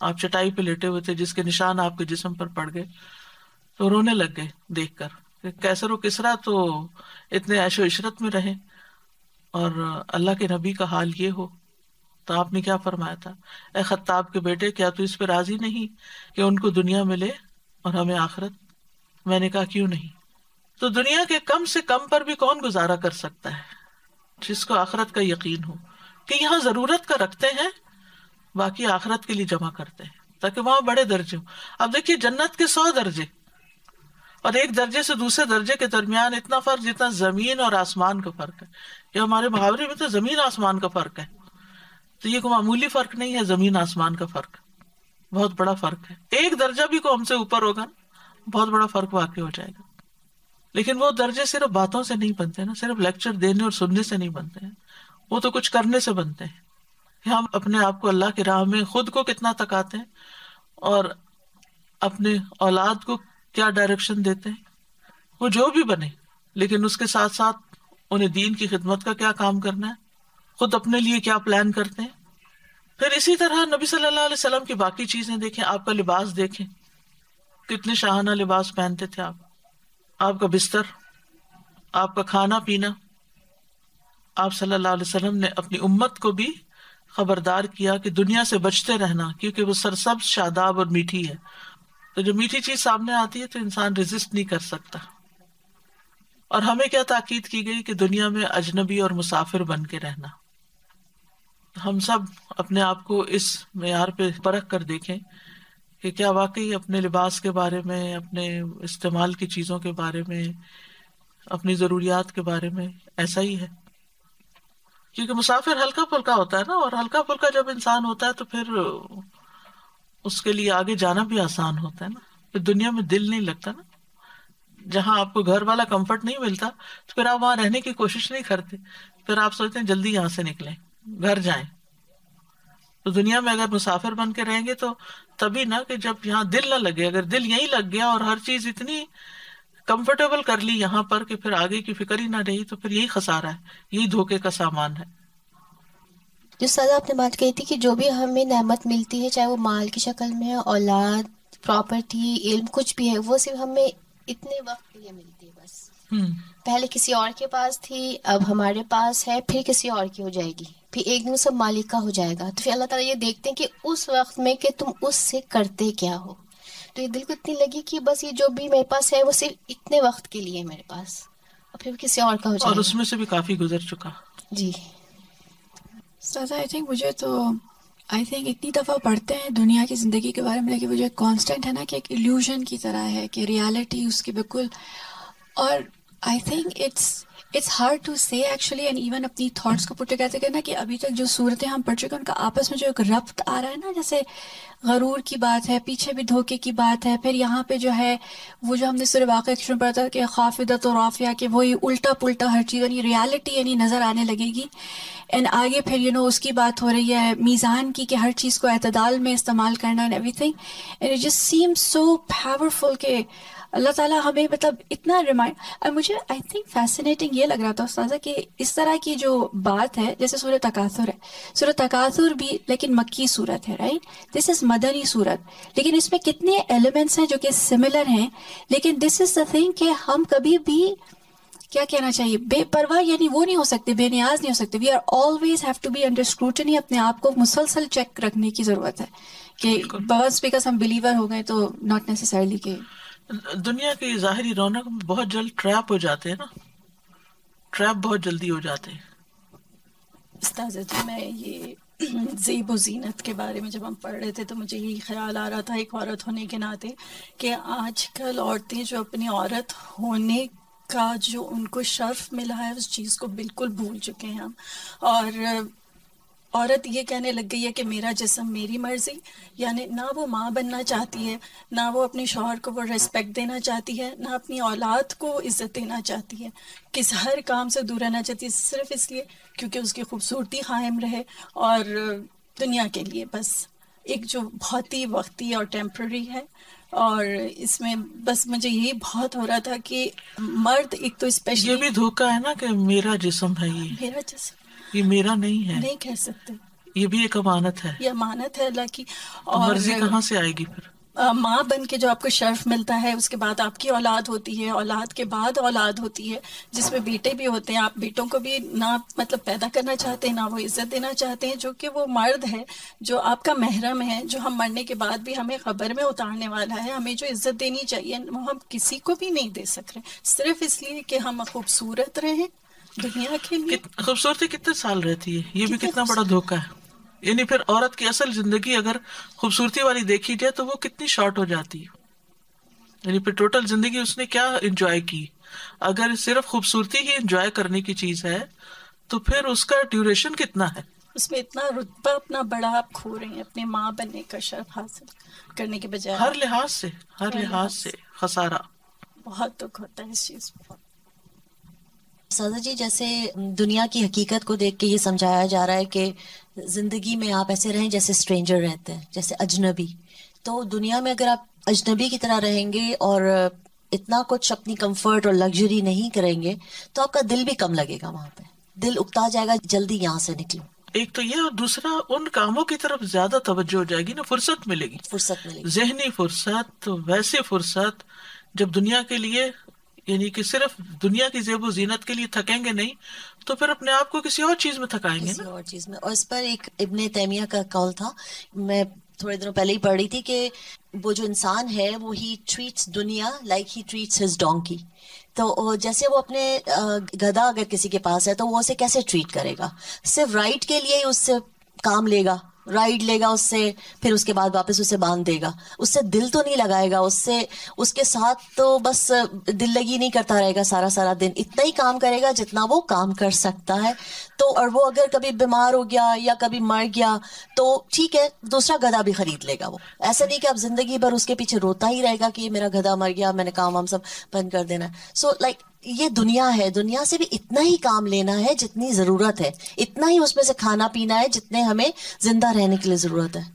आप चटाई पे लेटे हुए थे जिसके निशान आपके जिस्म पर पड़ गए तो रोने लग गए देखकर। कैसर व किसरा तो इतने ऐशो इशरत में रहे और अल्लाह के नबी का हाल ये हो तो आपने क्या फरमाया था? ए खत्ताब के बेटे, क्या तू इस पर राज़ी नहीं कि उनको दुनिया मिले और हमें आखरत? मैंने कहा, क्यों नहीं? तो दुनिया के कम से कम पर भी कौन गुजारा कर सकता है? जिसको आखरत का यकीन हो कि यहाँ ज़रूरत का रखते हैं, बाकी आखरत के लिए जमा करते हैं, ताकि वहाँ बड़े दर्जे हो। अब देखिए, जन्नत के सौ दर्जे और एक दर्जे से दूसरे दर्जे के दरमियान इतना फ़र्क जितना ज़मीन और आसमान का फ़र्क है। ये हमारे मुहावरे में तो ज़मीन आसमान का फ़र्क है। तो ये कोई मामूली फ़र्क नहीं है, ज़मीन आसमान का फ़र्क। बहुत बड़ा फ़र्क है। एक दर्जा भी को हमसे ऊपर होगा बहुत बड़ा फ़र्क वाकई हो जाएगा। लेकिन वो दर्जे सिर्फ़ बातों से नहीं बनते ना, सिर्फ़ लेक्चर देने और सुनने से नहीं बनते हैं। वो तो कुछ करने से बनते हैं। हम अपने आप को अल्लाह की राह में खुद को कितना तकाते हैं और अपने औलाद को क्या डायरेक्शन देते हैं। वो जो भी बने, लेकिन उसके साथ साथ उन्हें दीन की खिदमत का क्या काम करना है? खुद अपने लिए क्या प्लान करते हैं? फिर इसी तरह नबी सल्लल्लाहु अलैहि वसल्लम की बाकी चीज़ें देखें, आपका लिबास देखें। कितने शाहाना लिबास पहनते थे आप। आपका बिस्तर, आपका खाना पीना, आप सल्लल्लाहु अलैहि वसल्लम ने अपनी उम्मत को भी खबरदार किया कि दुनिया से बचते रहना, क्योंकि वो सरसब्ज, शादाब और मीठी है। तो जो मीठी चीज़ सामने आती है तो इंसान रेजिस्ट नहीं कर सकता। और हमें क्या ताकीद की गई कि दुनिया में अजनबी और मुसाफिर बन के रहना? हम सब अपने आप को इस मैार पे परख कर देखें कि क्या वाकई अपने लिबास के बारे में, अपने इस्तेमाल की चीज़ों के बारे में, अपनी ज़रूरियात के बारे में ऐसा ही है? क्योंकि मुसाफिर हल्का फुल्का होता है ना, और हल्का फुल्का जब इंसान होता है तो फिर उसके लिए आगे जाना भी आसान होता है ना। फिर दुनिया में दिल नहीं लगता ना। जहाँ आपको घर वाला कंफर्ट नहीं मिलता तो फिर आप वहाँ रहने की कोशिश नहीं करते। फिर आप सोचते हैं, जल्दी यहाँ से निकलें, घर जाएँ। तो दुनिया में अगर मुसाफिर बन के रहेंगे तो तभी ना कि जब यहाँ दिल ना लगे अगर दिल यहीं लग गया और हर चीज़ इतनी कंफर्टेबल कर ली यहाँ पर कि फिर आगे की फ़िक्र ही ना रही तो फिर यही खसारा है यही धोखे का सामान है। जो सदा आपने बात कही थी कि जो भी हमें नेमत मिलती है चाहे वो माल की शक्ल में है औलाद प्रॉपर्टी इल्म कुछ भी है वो सिर्फ़ हमें इतने वक्त के लिए मिलती है बस। हम्म। पहले किसी और के पास थी अब हमारे पास है फिर किसी और की हो जाएगी। फिर एक दिन सब मालिक का हो जाएगा। तो फिर अल्लाह ताला ये देखते हैं कि उस वक्त में कि तुम उससे करते क्या हो। तो ये दिल को इतनी लगी कि बस ये जो भी मेरे पास है वो सिर्फ़ इतने वक्त के लिए मेरे पास। और फिर किसी और का हो जाएगा। और उसमें से भी काफ़ी गुजर चुका। जी। आई थिंक मुझे तो आई थिंक इतनी दफ़ा पढ़ते हैं दुनिया की ज़िंदगी के बारे में लेकिन वो जो एक कॉन्स्टेंट है ना कि एक इल्यूजन की तरह है कि रियलिटी उसकी बिल्कुल और I think it's it's hard to say actually and even अपनी थॉट्स को पुट कहते ना कि अभी तक जो सूरतें हम पढ़ चुके हैं, उनका आपस में जो एक रब्त आ रहा है ना, जैसे गरूर की बात है, पीछे भी धोखे की बात है, फिर यहाँ पे जो है, वो जो हमने सिर्फ़ वाक़ शुरू पढ़ा था कि खाफिदत और राफिया के वही उल्टा पुल्टा हर चीज़, यानी रियलिटी यानी नज़र आने लगेगी। एंड आगे फिर यू नो उसकी बात हो रही है मीज़ान की कि हर चीज़ को अतदाल में इस्तेमाल करना and everything and it just seem so powerful के अल्लाह ताला हमें मतलब इतना रिमाइंड और मुझे आई थिंक फैसिनेटिंग ये लग रहा था उस्ताजा कि इस तरह की जो बात है जैसे सूरत तकासुर है। सूरत तकासुर भी लेकिन मक्की सूरत है राइट दिस इज़ मदनी सूरत। लेकिन इसमें कितने एलिमेंट्स हैं जो कि सिमिलर हैं लेकिन दिस इज़ द थिंग कि हम कभी भी क्या कहना चाहिए? बेपरवाह यानी वो नहीं हो सकते बेनियाज नहीं हो सकते। We are always have to be under scrutiny अपने आप को मुसलसल चेक रखने की ज़रूरत है। कि बस बिकॉज़ हम बिलीवर हो गए तो नॉट नेसेसरली के दुनिया की जाहिरी रौनक में बहुत जल्द ट्रैप हो जाते हैं ना। ट्रैप बहुत जल्दी हो जाते हैं। जी मैं ये <clears throat> जेब जीनत के बारे में जब हम पढ़ रहे थे तो मुझे यही ख्याल आ रहा था एक औरत होने के नाते, कि आजकल औरतें जो अपनी औरत होने का जो उनको शर्फ मिला है, उस चीज़ को बिल्कुल भूल चुके हैं हम। और औरत ये कहने लग गई है कि मेरा जिसम मेरी मर्ज़ी यानी ना वो माँ बनना चाहती है ना वो अपने शोहर को वो रिस्पेक्ट देना चाहती है ना अपनी औलाद को इज़्ज़त देना चाहती है। किस हर काम से दूर रहना चाहती है सिर्फ़ इसलिए क्योंकि उसकी खूबसूरती कायम रहे और दुनिया के लिए बस। एक जो बहुत ही वक्ती और टेम्प्ररी है और इसमें बस मुझे यही बहुत हो रहा था कि मर्द एक तो स्पेशली ये भी धोखा है ना कि मेरा जिसम है ये। मेरा जिसम। ये मेरा नहीं है। नहीं कह सकते। ये भी एक अमानत है। ये अमानत है अल्लाह की। तो और मर्ज़ी कहाँ से आएगी फिर? माँ बन के जो आपको शर्फ मिलता है उसके बाद आपकी औलाद होती है। औलाद के बाद औलाद होती है जिसमें बेटे भी होते हैं। आप बेटों को भी ना मतलब पैदा करना चाहते हैं ना वो इज़्ज़त देना चाहते हैं जो कि वो मर्द है जो आपका महरम है जो हम मरने के बाद भी हमें खबर में उतारने वाला है। हमें जो इज़्ज़त देनी चाहिए वो हम किसी को भी नहीं दे सक रहे सिर्फ़ इसलिए कि हम खूबसूरत रहें दुनिया के लिए। खूबसूरती कितने साल रहती है? ये भी कितना बड़ा धोखा है। यानी फिर औरत की असल ज़िंदगी अगर खूबसूरती वाली देखी जाए तो वो कितनी शॉर्ट हो जाती है। यानी फिर टोटल ज़िंदगी उसने क्या एंजॉय की? अगर सिर्फ़ खूबसूरती ही एंजॉय करने की चीज़ है तो फिर उसका ड्यूरेशन कितना है? उसमें इतना रुतबा अपना बड़ा आप खो रहे हैं अपने माँ बनने का शर्फ हासिल करने के बजाय। हर लिहाज से हर लिहाज से। खसारा। बहुत दुख होता है इस चीज़ पर। सादा जी जैसे दुनिया की हकीकत को देख के ये समझाया जा रहा है कि ज़िंदगी में आप ऐसे रहें जैसे स्ट्रेंजर रहते हैं जैसे अजनबी। तो दुनिया में अगर आप अजनबी की तरह रहेंगे और इतना कुछ अपनी कंफर्ट और लग्जरी नहीं करेंगे तो आपका दिल भी कम लगेगा वहाँ पे। दिल उकता जाएगा जल्दी यहाँ से निकलो। एक तो ये और दूसरा उन कामों की तरफ़ ज़्यादा तवज्जो हो जाएगी ना फुर्सत मिलेगी। फुर्सत मिलेगी। जहनी फुर्सत वैसे फुर्सत जब दुनिया के लिए यानी कि सिर्फ़ दुनिया की जेबो जीनत के लिए थकेंगे नहीं तो फिर अपने आप को किसी और चीज़ में थकाएँगे किसी ना? और चीज़ में। और इस पर एक इब्ने तैमिया का कॉल था। मैं थोड़े दिनों पहले ही पढ़ रही थी कि वो जो इंसान है वो ही ट्रीट्स दुनिया like he treats his donkey तो जैसे वो अपने गधा अगर किसी के पास है तो वो उसे कैसे ट्रीट करेगा? सिर्फ़ राइड के लिए ही उससे काम लेगा? राइड लेगा उससे, फिर उसके बाद वापस उसे बाँध देगा। उससे दिल तो नहीं लगाएगा, उससे, उसके साथ तो बस, दिल लगी नहीं करता रहेगा सारा सारा दिन। इतना ही काम करेगा जितना वो काम कर सकता है। तो और वो अगर कभी बीमार हो गया या कभी मर गया तो ठीक है, दूसरा गधा भी खरीद लेगा वो। ऐसा नहीं कि आप ज़िंदगी भर उसके पीछे रोता ही रहेगा कि ये मेरा गधा मर गया, मैंने काम वाम सब बंद कर देना सो लाइक ये दुनिया है, दुनिया से भी इतना ही काम लेना है जितनी ज़रूरत है। इतना ही उसमें से खाना पीना है जितने हमें ज़िंदा रहने के लिए ज़रूरत है।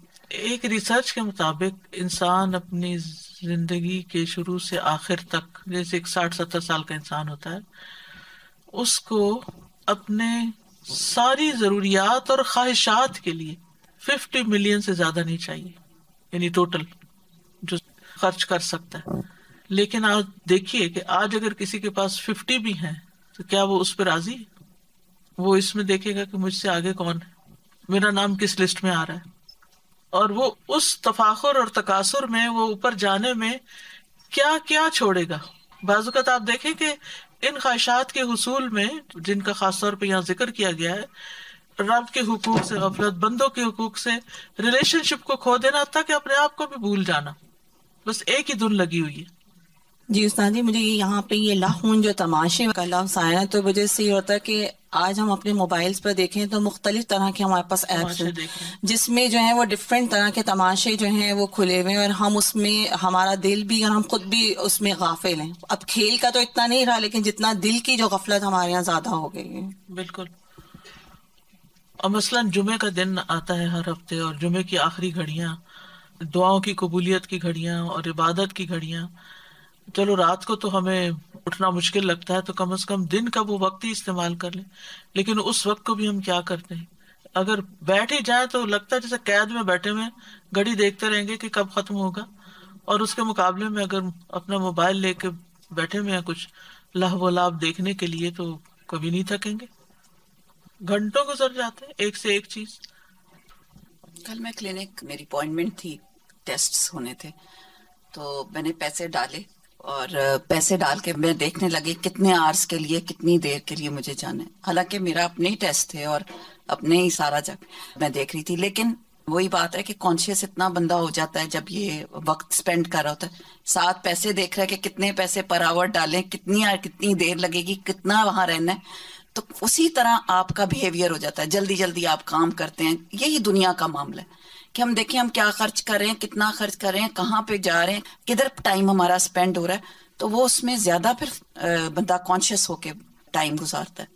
एक रिसर्च के मुताबिक इंसान अपनी ज़िंदगी के शुरू से आखिर तक, जैसे एक साठ सत्तर साल का इंसान होता है, उसको अपने सारी जरूरियात और ख्वाहिशात के लिए फिफ्टी मिलियन से ज़्यादा नहीं चाहिए। यानी टोटल जो खर्च कर सकता है। लेकिन आज देखिए कि आज अगर किसी के पास फिफ्टी भी हैं तो क्या वो उस पर राज़ी? है? वो इसमें देखेगा कि मुझसे आगे कौन है। मेरा नाम किस लिस्ट में आ रहा है? और वो उस तफाखुर और तकासुर में, वो ऊपर जाने में क्या क्या छोड़ेगा बाजुकत आप देखें कि इन ख्वाहिशात के हसूल में, जिनका खास तौर पर यहाँ ज़िक्र किया गया है, रब के हुकूक से, गफलत बंदों के हुकूक से रिलेशनशिप को खो देना, ताकि अपने आप को भी भूल जाना। बस एक ही धुन लगी हुई है। जी उस्ताद जी मुझे यहाँ पे ये लाहौन जो तमाशे का लफ्ज आया तो वजह से ये होता है कि आज हम अपने मोबाइल्स पर देखें तो मुख्तलिफ़ तरह के हमारे पास ऐप्स हैं हैं। जिसमें जो है वो डिफरेंट तरह के तमाशे जो हैं वो खुले हुए हैं और हम उसमें हमारा दिल भी और हम खुद भी उसमें गाफिल हैं। अब खेल का तो इतना नहीं रहा लेकिन जितना दिल की जो गफलत हमारे यहाँ ज़्यादा हो गई है। बिल्कुल। और मसलन जुमे का दिन आता है हर हफ़्ते और जुमे की आखिरी घड़ियाँ दुआओं की कबूलियत की घड़ियाँ और इबादत की घड़ियाँ चलो रात को तो हमें उठना मुश्किल लगता है तो कम से कम दिन का वो वक्त ही इस्तेमाल कर ले। लेकिन उस वक्त को भी हम क्या करते हैं? अगर बैठ ही जाए तो लगता है जैसे कैद में बैठे हुए घड़ी देखते रहेंगे कि कब खत्म होगा। और उसके मुकाबले में अगर अपना मोबाइल लेके बैठे हुए हैं कुछ लाभ लाभ देखने के लिए तो कभी नहीं थकेंगे। घंटों गुजर जाते हैं, एक से एक चीज़। कल मैं क्लिनिक, मेरी अपॉइंटमेंट थी, टेस्ट्स होने थे तो मैंने पैसे डाले। और पैसे डाल के मैं देखने लगी कितने आवर्स के लिए, कितनी देर के लिए मुझे जाना है। हालाँकि मेरा अपने ही टेस्ट थे और अपने ही सारा जग मैं देख रही थी, लेकिन वही बात है कि कॉन्शियस इतना बंदा हो जाता है जब ये वक्त स्पेंड कर रहा होता है। साथ पैसे देख रहा है कि कितने पैसे पर आवर डालें, कितनी कितनी देर लगेगी, कितना वहाँ रहना है। तो उसी तरह आपका बिहेवियर हो जाता है। जल्दी जल्दी आप काम करते हैं, यही दुनिया का मामला है। कि हम देखें हम क्या खर्च कर रहे हैं, कितना खर्च कर रहे हैं, कहाँ पे जा रहे हैं, किधर टाइम हमारा स्पेंड हो रहा है तो वो उसमें ज़्यादा फिर बंदा कॉन्शियस होके टाइम गुजारता है।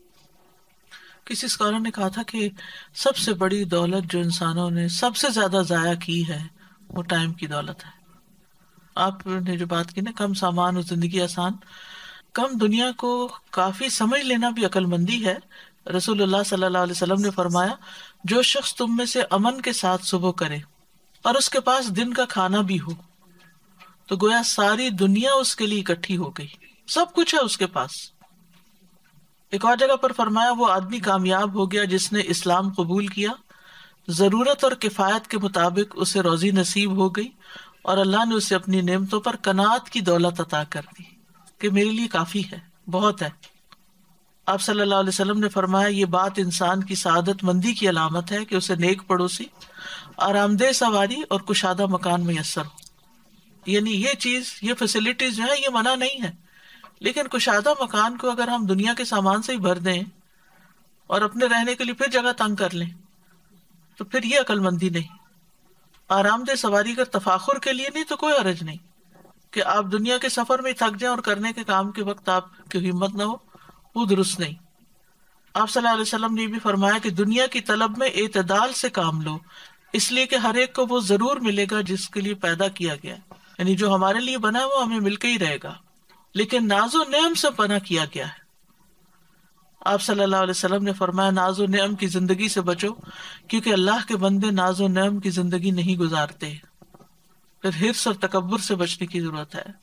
किसी स्कॉलर ने कहा था कि सबसे बड़ी दौलत जो इंसानों ने सबसे ज़्यादा जाया की है, वो टाइम की दौलत है। आपने जो बात की ना, कम सामान और ज़िंदगी आसान, कम दुनिया को काफ़ी समझ लेना भी अक्लमंदी है रसूलुल्लाह सल्लल्लाहु ने फरमाया, जो शख्स तुम में से अमन के साथ सुबह करे और उसके पास दिन का खाना भी हो तो गोया सारी दुनिया उसके लिए इकट्ठी हो गई। सब कुछ है उसके पास। एक और जगह पर फरमाया, वो आदमी कामयाब हो गया जिसने इस्लाम कबूल किया। ज़रूरत और किफायत के मुताबिक उसे रोजी नसीब हो गई और अल्लाह ने उसे अपनी नेमतों पर कनात की दौलत अता कर दी, कि मेरे लिए काफ़ी है, बहुत है। आप सल्लल्लाहु अलैहि वसल्लम ने फरमाया, ये बात इंसान की सादत मंदी की अलामत है कि उसे नेक पड़ोसी, आरामदेह सवारी और कुशादा मकान मैसर। हो यानी ये चीज़, ये फैसिलिटीज़ जो है, ये मना नहीं है। लेकिन कुशादा मकान को अगर हम दुनिया के सामान से ही भर दें और अपने रहने के लिए फिर जगह तंग कर लें तो फिर ये अकलमंदी नहीं। आरामदेह सवारी कर तफाखुर के लिए नहीं तो कोई हरज नहीं कि आप दुनिया के सफ़र में थक जाएँ और करने के काम के वक्त आपकी हिम्मत ना हो। वो दुरुस्त नहीं। आप सल्लल्लाहु अलैहि वसल्लम ने भी फरमाया कि दुनिया की तलब में एतदाल से काम लो, इसलिए कि हर एक को वो ज़रूर मिलेगा जिसके लिए पैदा किया गया। यानी जो हमारे लिए बना है वो हमें मिलकर ही रहेगा। लेकिन नाजो नेम से बना किया गया है। आप सल्लल्लाहु अलैहि वसल्लम ने फरमाया, नाजो नेम की ज़िंदगी से बचो, क्योंकि अल्लाह के बंदे नाजो नेम की ज़िंदगी नहीं गुजारते। फिर हिर्स और तकबर से बचने की ज़रूरत है।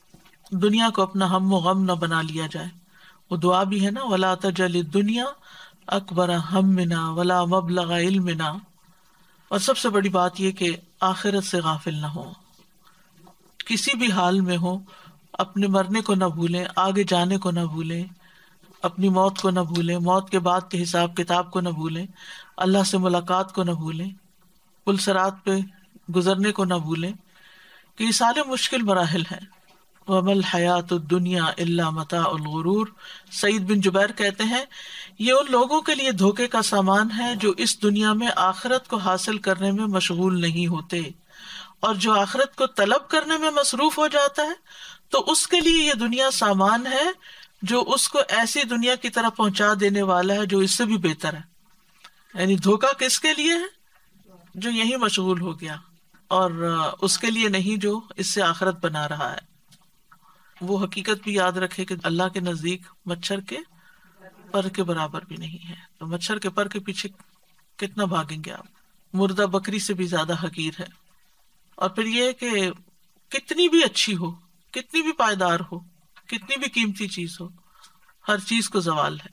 दुनिया को अपना हम गम न बना लिया जाए। वो दुआ भी है ना, वला तजल दुनिया अकबर हम मिना वला मबलगा इल्मिना। और सबसे बड़ी बात यह कि आखिरत से गाफिल ना हो। किसी भी हाल में हो, अपने मरने को ना भूलें, आगे जाने को ना भूलें, अपनी मौत को ना भूलें, मौत के बाद के हिसाब किताब को ना भूलें, अल्लाह से मुलाकात को ना भूलें, पुलसरात पे गुजरने को ना भूलें, कि ये सारे मुश्किल मराहल हैं। वमल हयात दुनिया अल्ला मता गुरूर सईद बिन जुबैर कहते हैं, ये उन लोगों के लिए धोखे का सामान है जो इस दुनिया में आखिरत को हासिल करने में मशगूल नहीं होते। और जो आखिरत को तलब करने में मसरूफ हो जाता है तो उसके लिए ये दुनिया सामान है जो उसको ऐसी दुनिया की तरफ़ पहुँचा देने वाला है जो इससे भी बेहतर है। यानी धोखा किसके लिए है? जो यही मशगूल हो गया और उसके लिए नहीं जो इससे आखरत बना रहा है। वो हकीकत भी याद रखे कि अल्लाह के नजदीक मच्छर के पर के बराबर भी नहीं है तो मच्छर के पर के पीछे कितना भागेंगे आप मुर्दा बकरी से भी ज्यादा हकीर है और फिर ये है कि कितनी भी अच्छी हो कितनी भी पायदार हो कितनी भी कीमती चीज हो हर चीज को जवाल है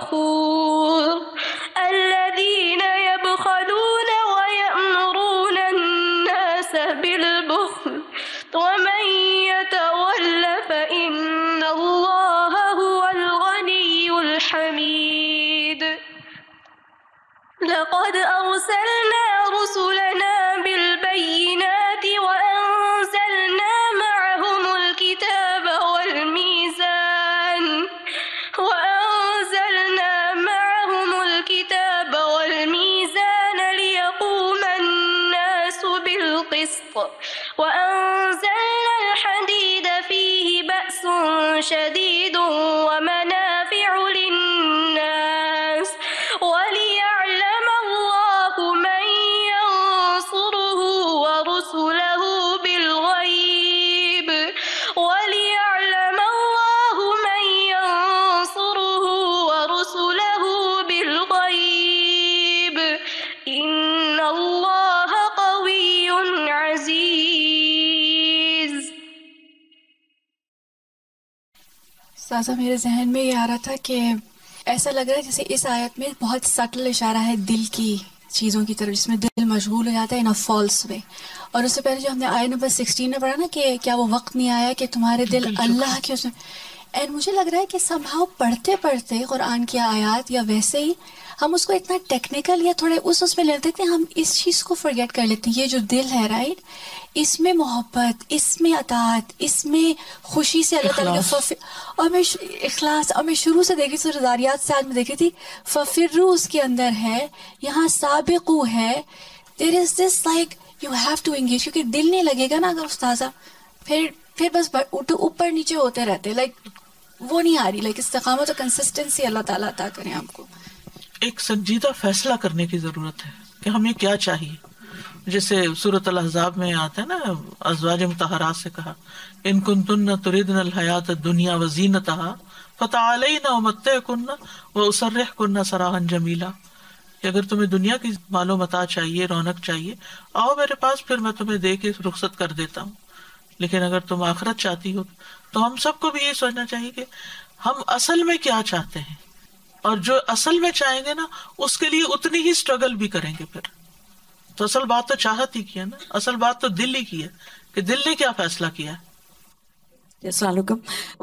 呼 साजा मेरे जहन में ये आ रहा था कि ऐसा लग रहा है जैसे इस आयत में बहुत सटल इशारा है दिल की चीज़ों की तरफ़ जिसमें दिल मशगूल हो जाता है इन अ फॉल्स वे और उससे पहले जो हमने आयत नंबर सिक्सटीन में पढ़ा ना कि क्या वो वक्त नहीं आया कि तुम्हारे दिल अल्लाह के उसमें एंड मुझे लग रहा है कि संभाव पढ़ते पढ़ते कुरान की आयत या वैसे ही हम उसको इतना टेक्निकल या थोड़े उस उसमें लेते हैं हम इस चीज़ को फॉरगेट कर लेते हैं। ये जो दिल है राइट इसमें मोहब्बत इसमें अतात इसमें खुशी से अल्लाह ताला का और मैं इखलास और मैं शुरू से देखी थी रजारियात से आज मैं देखी थी फफिर्रू उसके अंदर है यहाँ साबिकू है। There is this like you have to engage क्योंकि दिल नहीं लगेगा ना अगर उस्ताजा फिर फिर बस ऊपर नीचे होते रहते लाइक वो नहीं आ रही लाइक इस्तकामत और कंसिस्टेंसी अल्लाह ताला अता करें आपको। एक संजीदा फैसला करने की ज़रूरत है कि हमें क्या चाहिए। जैसे सूरत अल-अहज़ाब में आता है ना, अजवाज मुतहरात से कहा, इन कुंतुन तुरिदन हयात दुनिया व जीनतहा फतअलैना उमत्तिकुन्ना व उसर्रिहकुन्ना सराहन जमीला। कि अगर तुम्हें दुनिया की मालो मता चाहिए, रौनक चाहिए, आओ मेरे पास, फिर मैं तुम्हें दे के रुखसत कर देता हूँ। लेकिन अगर तुम आखिरत चाहती हो तो हम सबको भी ये सोचना चाहिए कि हम असल में क्या चाहते हैं। और जो असल में चाहेंगे ना, उसके लिए उतनी ही स्ट्रगल भी करेंगे फिर। तो असल बात तो चाहत ही की है ना, असल बात तो दिल ही की है कि दिल ने क्या फैसला किया है। असलकुम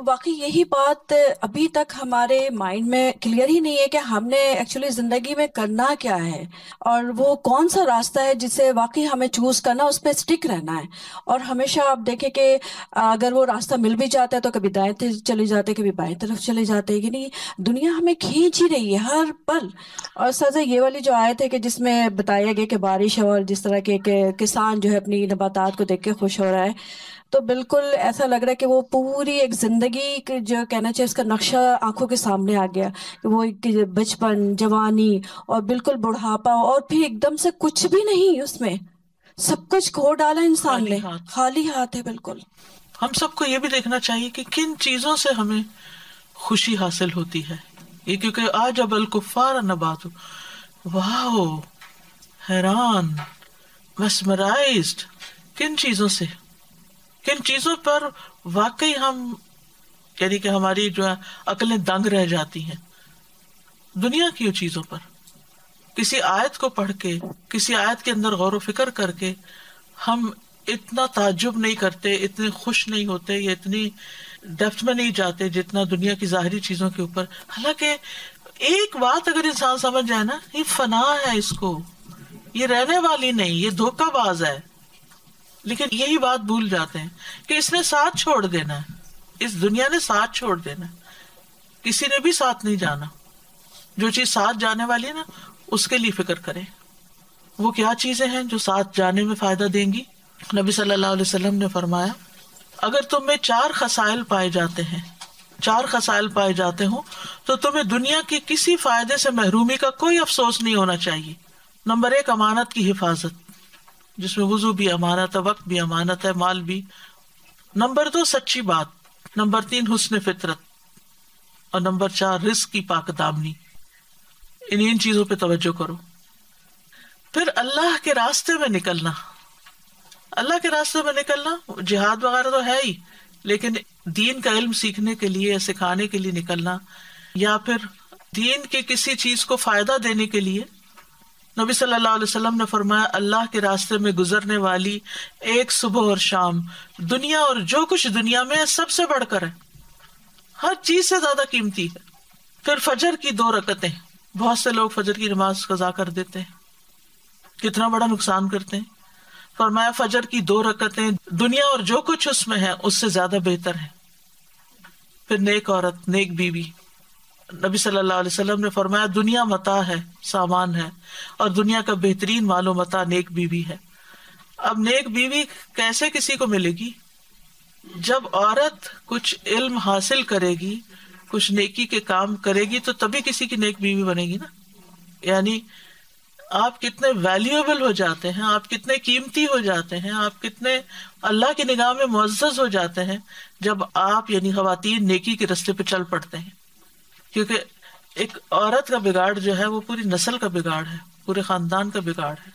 बाकी यही बात अभी तक हमारे माइंड में क्लियर ही नहीं है कि हमने एक्चुअली ज़िंदगी में करना क्या है और वो कौन सा रास्ता है जिसे वाकई हमें चूज़ करना उस पर स्टिक रहना है। और हमेशा आप देखें कि अगर वो रास्ता मिल भी जाता है तो कभी दाएँ तरफ़ चले जाते कभी बाएँ तरफ़ चले जाते हैं कि नहीं दुनिया हमें खींच ही रही है हर पल। और सजा ये वाली जो आयत है कि जिसमें बताया गया कि बारिश और जिस तरह के, के किसान जो है अपनी नबातात को देख के खुश हो रहा है तो बिल्कुल ऐसा लग रहा है कि वो पूरी एक ज़िंदगी के जो कहना चाहिए उसका नक्शा आँखों के सामने आ गया। कि वो एक बचपन जवानी और बिल्कुल बुढ़ापा और फिर एकदम से कुछ भी नहीं उसमें। सब कुछ खो डाला इंसान ने। खाली हाथ है बिल्कुल। हम सबको ये भी देखना चाहिए कि किन चीज़ों से हमें खुशी हासिल होती है। ये क्योंकि आज अब अल कुफार नबातु वाओ हैरान किन चीज़ों से? किन चीज़ों पर वाकई हम, यानी कि हमारी जो है, अकलें दंग रह जाती हैं? दुनिया की चीज़ों पर। किसी आयत को पढ़ के, किसी आयत के अंदर गौर फ़िक्र करके हम इतना ताजुब नहीं करते, इतने खुश नहीं होते, या इतनी डेप्थ में नहीं जाते जितना दुनिया की जाहरी चीज़ों के ऊपर। हालाँकि एक बात अगर इंसान समझ जाए ना, ये फना है इसको। ये रहने वाली नहीं, ये धोखाबाज है। लेकिन यही बात भूल जाते हैं कि इसने साथ छोड़ देना है। इस दुनिया ने साथ छोड़ देना है। किसी ने भी साथ नहीं जाना। जो चीज़ साथ जाने वाली है ना, उसके लिए फ़िक्र करें। वो क्या चीज़ें हैं जो साथ जाने में फ़ायदा देंगी? नबी सल्लल्लाहु अलैहि वसल्लम ने फरमाया, अगर तुम में चार खसाइल पाए जाते हैं, चार खसाइल पाए जाते हो तो तुम्हें दुनिया के किसी फ़ायदे से महरूमी का कोई अफसोस नहीं होना चाहिए। नंबर एक, अमानत की हिफाजत। जिसमें वज़ू भी अमानत है, वक्त भी अमानत है, माल भी। नंबर दो, सच्ची बात। नंबर तीन, हुस्न फितरत। और नंबर चार रिस्क की पाकदामनी। इन इन चीज़ों पे तवज्जो करो। फिर अल्लाह के रास्ते में निकलना। अल्लाह के रास्ते में निकलना, जिहाद वगैरह तो है ही, लेकिन दीन का इल्म सीखने के लिए, सिखाने के लिए निकलना, या फिर दीन के किसी चीज़ को फ़ायदा देने के लिए नबी सल्लल्लाहु अलैहि वसल्लम ने फरमाया, अल्लाह के रास्ते में गुजरने वाली एक सुबह और शाम, दुनिया और जो कुछ दुनिया में सबसे बढ़कर है। हर चीज़ से ज़्यादा कीमती है। फिर फजर की दो रकतें, बहुत से लोग फजर की नमाज़ कजा कर देते हैं। कितना बड़ा नुकसान करते हैं। फरमाया, फजर की दो रकतें, दुनिया और जो कुछ उसमें है, उससे ज़्यादा बेहतर है। फिर नेक औरत, नेक बीवी नबी सल्लल्लाहु अलैहि वसल्लम ने फरमाया, दुनिया मता है, सामान है, और दुनिया का बेहतरीन मालो मता नेक बीवी है। अब नेक बीवी कैसे किसी को मिलेगी? जब औरत कुछ इल्म हासिल करेगी, कुछ नेकी के काम करेगी तो तभी किसी की नेक बीवी बनेगी ना? यानी, आप कितने वैल्यूएबल हो जाते हैं, आप कितने कीमती हो जाते हैं, आप कितने अल्लाह की निगाह में मुआज़ हो जाते हैं, जब आप, यानी खातन नेकी के रास्ते पे चल पड़ते हैं। क्योंकि एक औरत का बिगाड़ जो है वो पूरी नस्ल का बिगाड़ है पूरे खानदान का बिगाड़ है।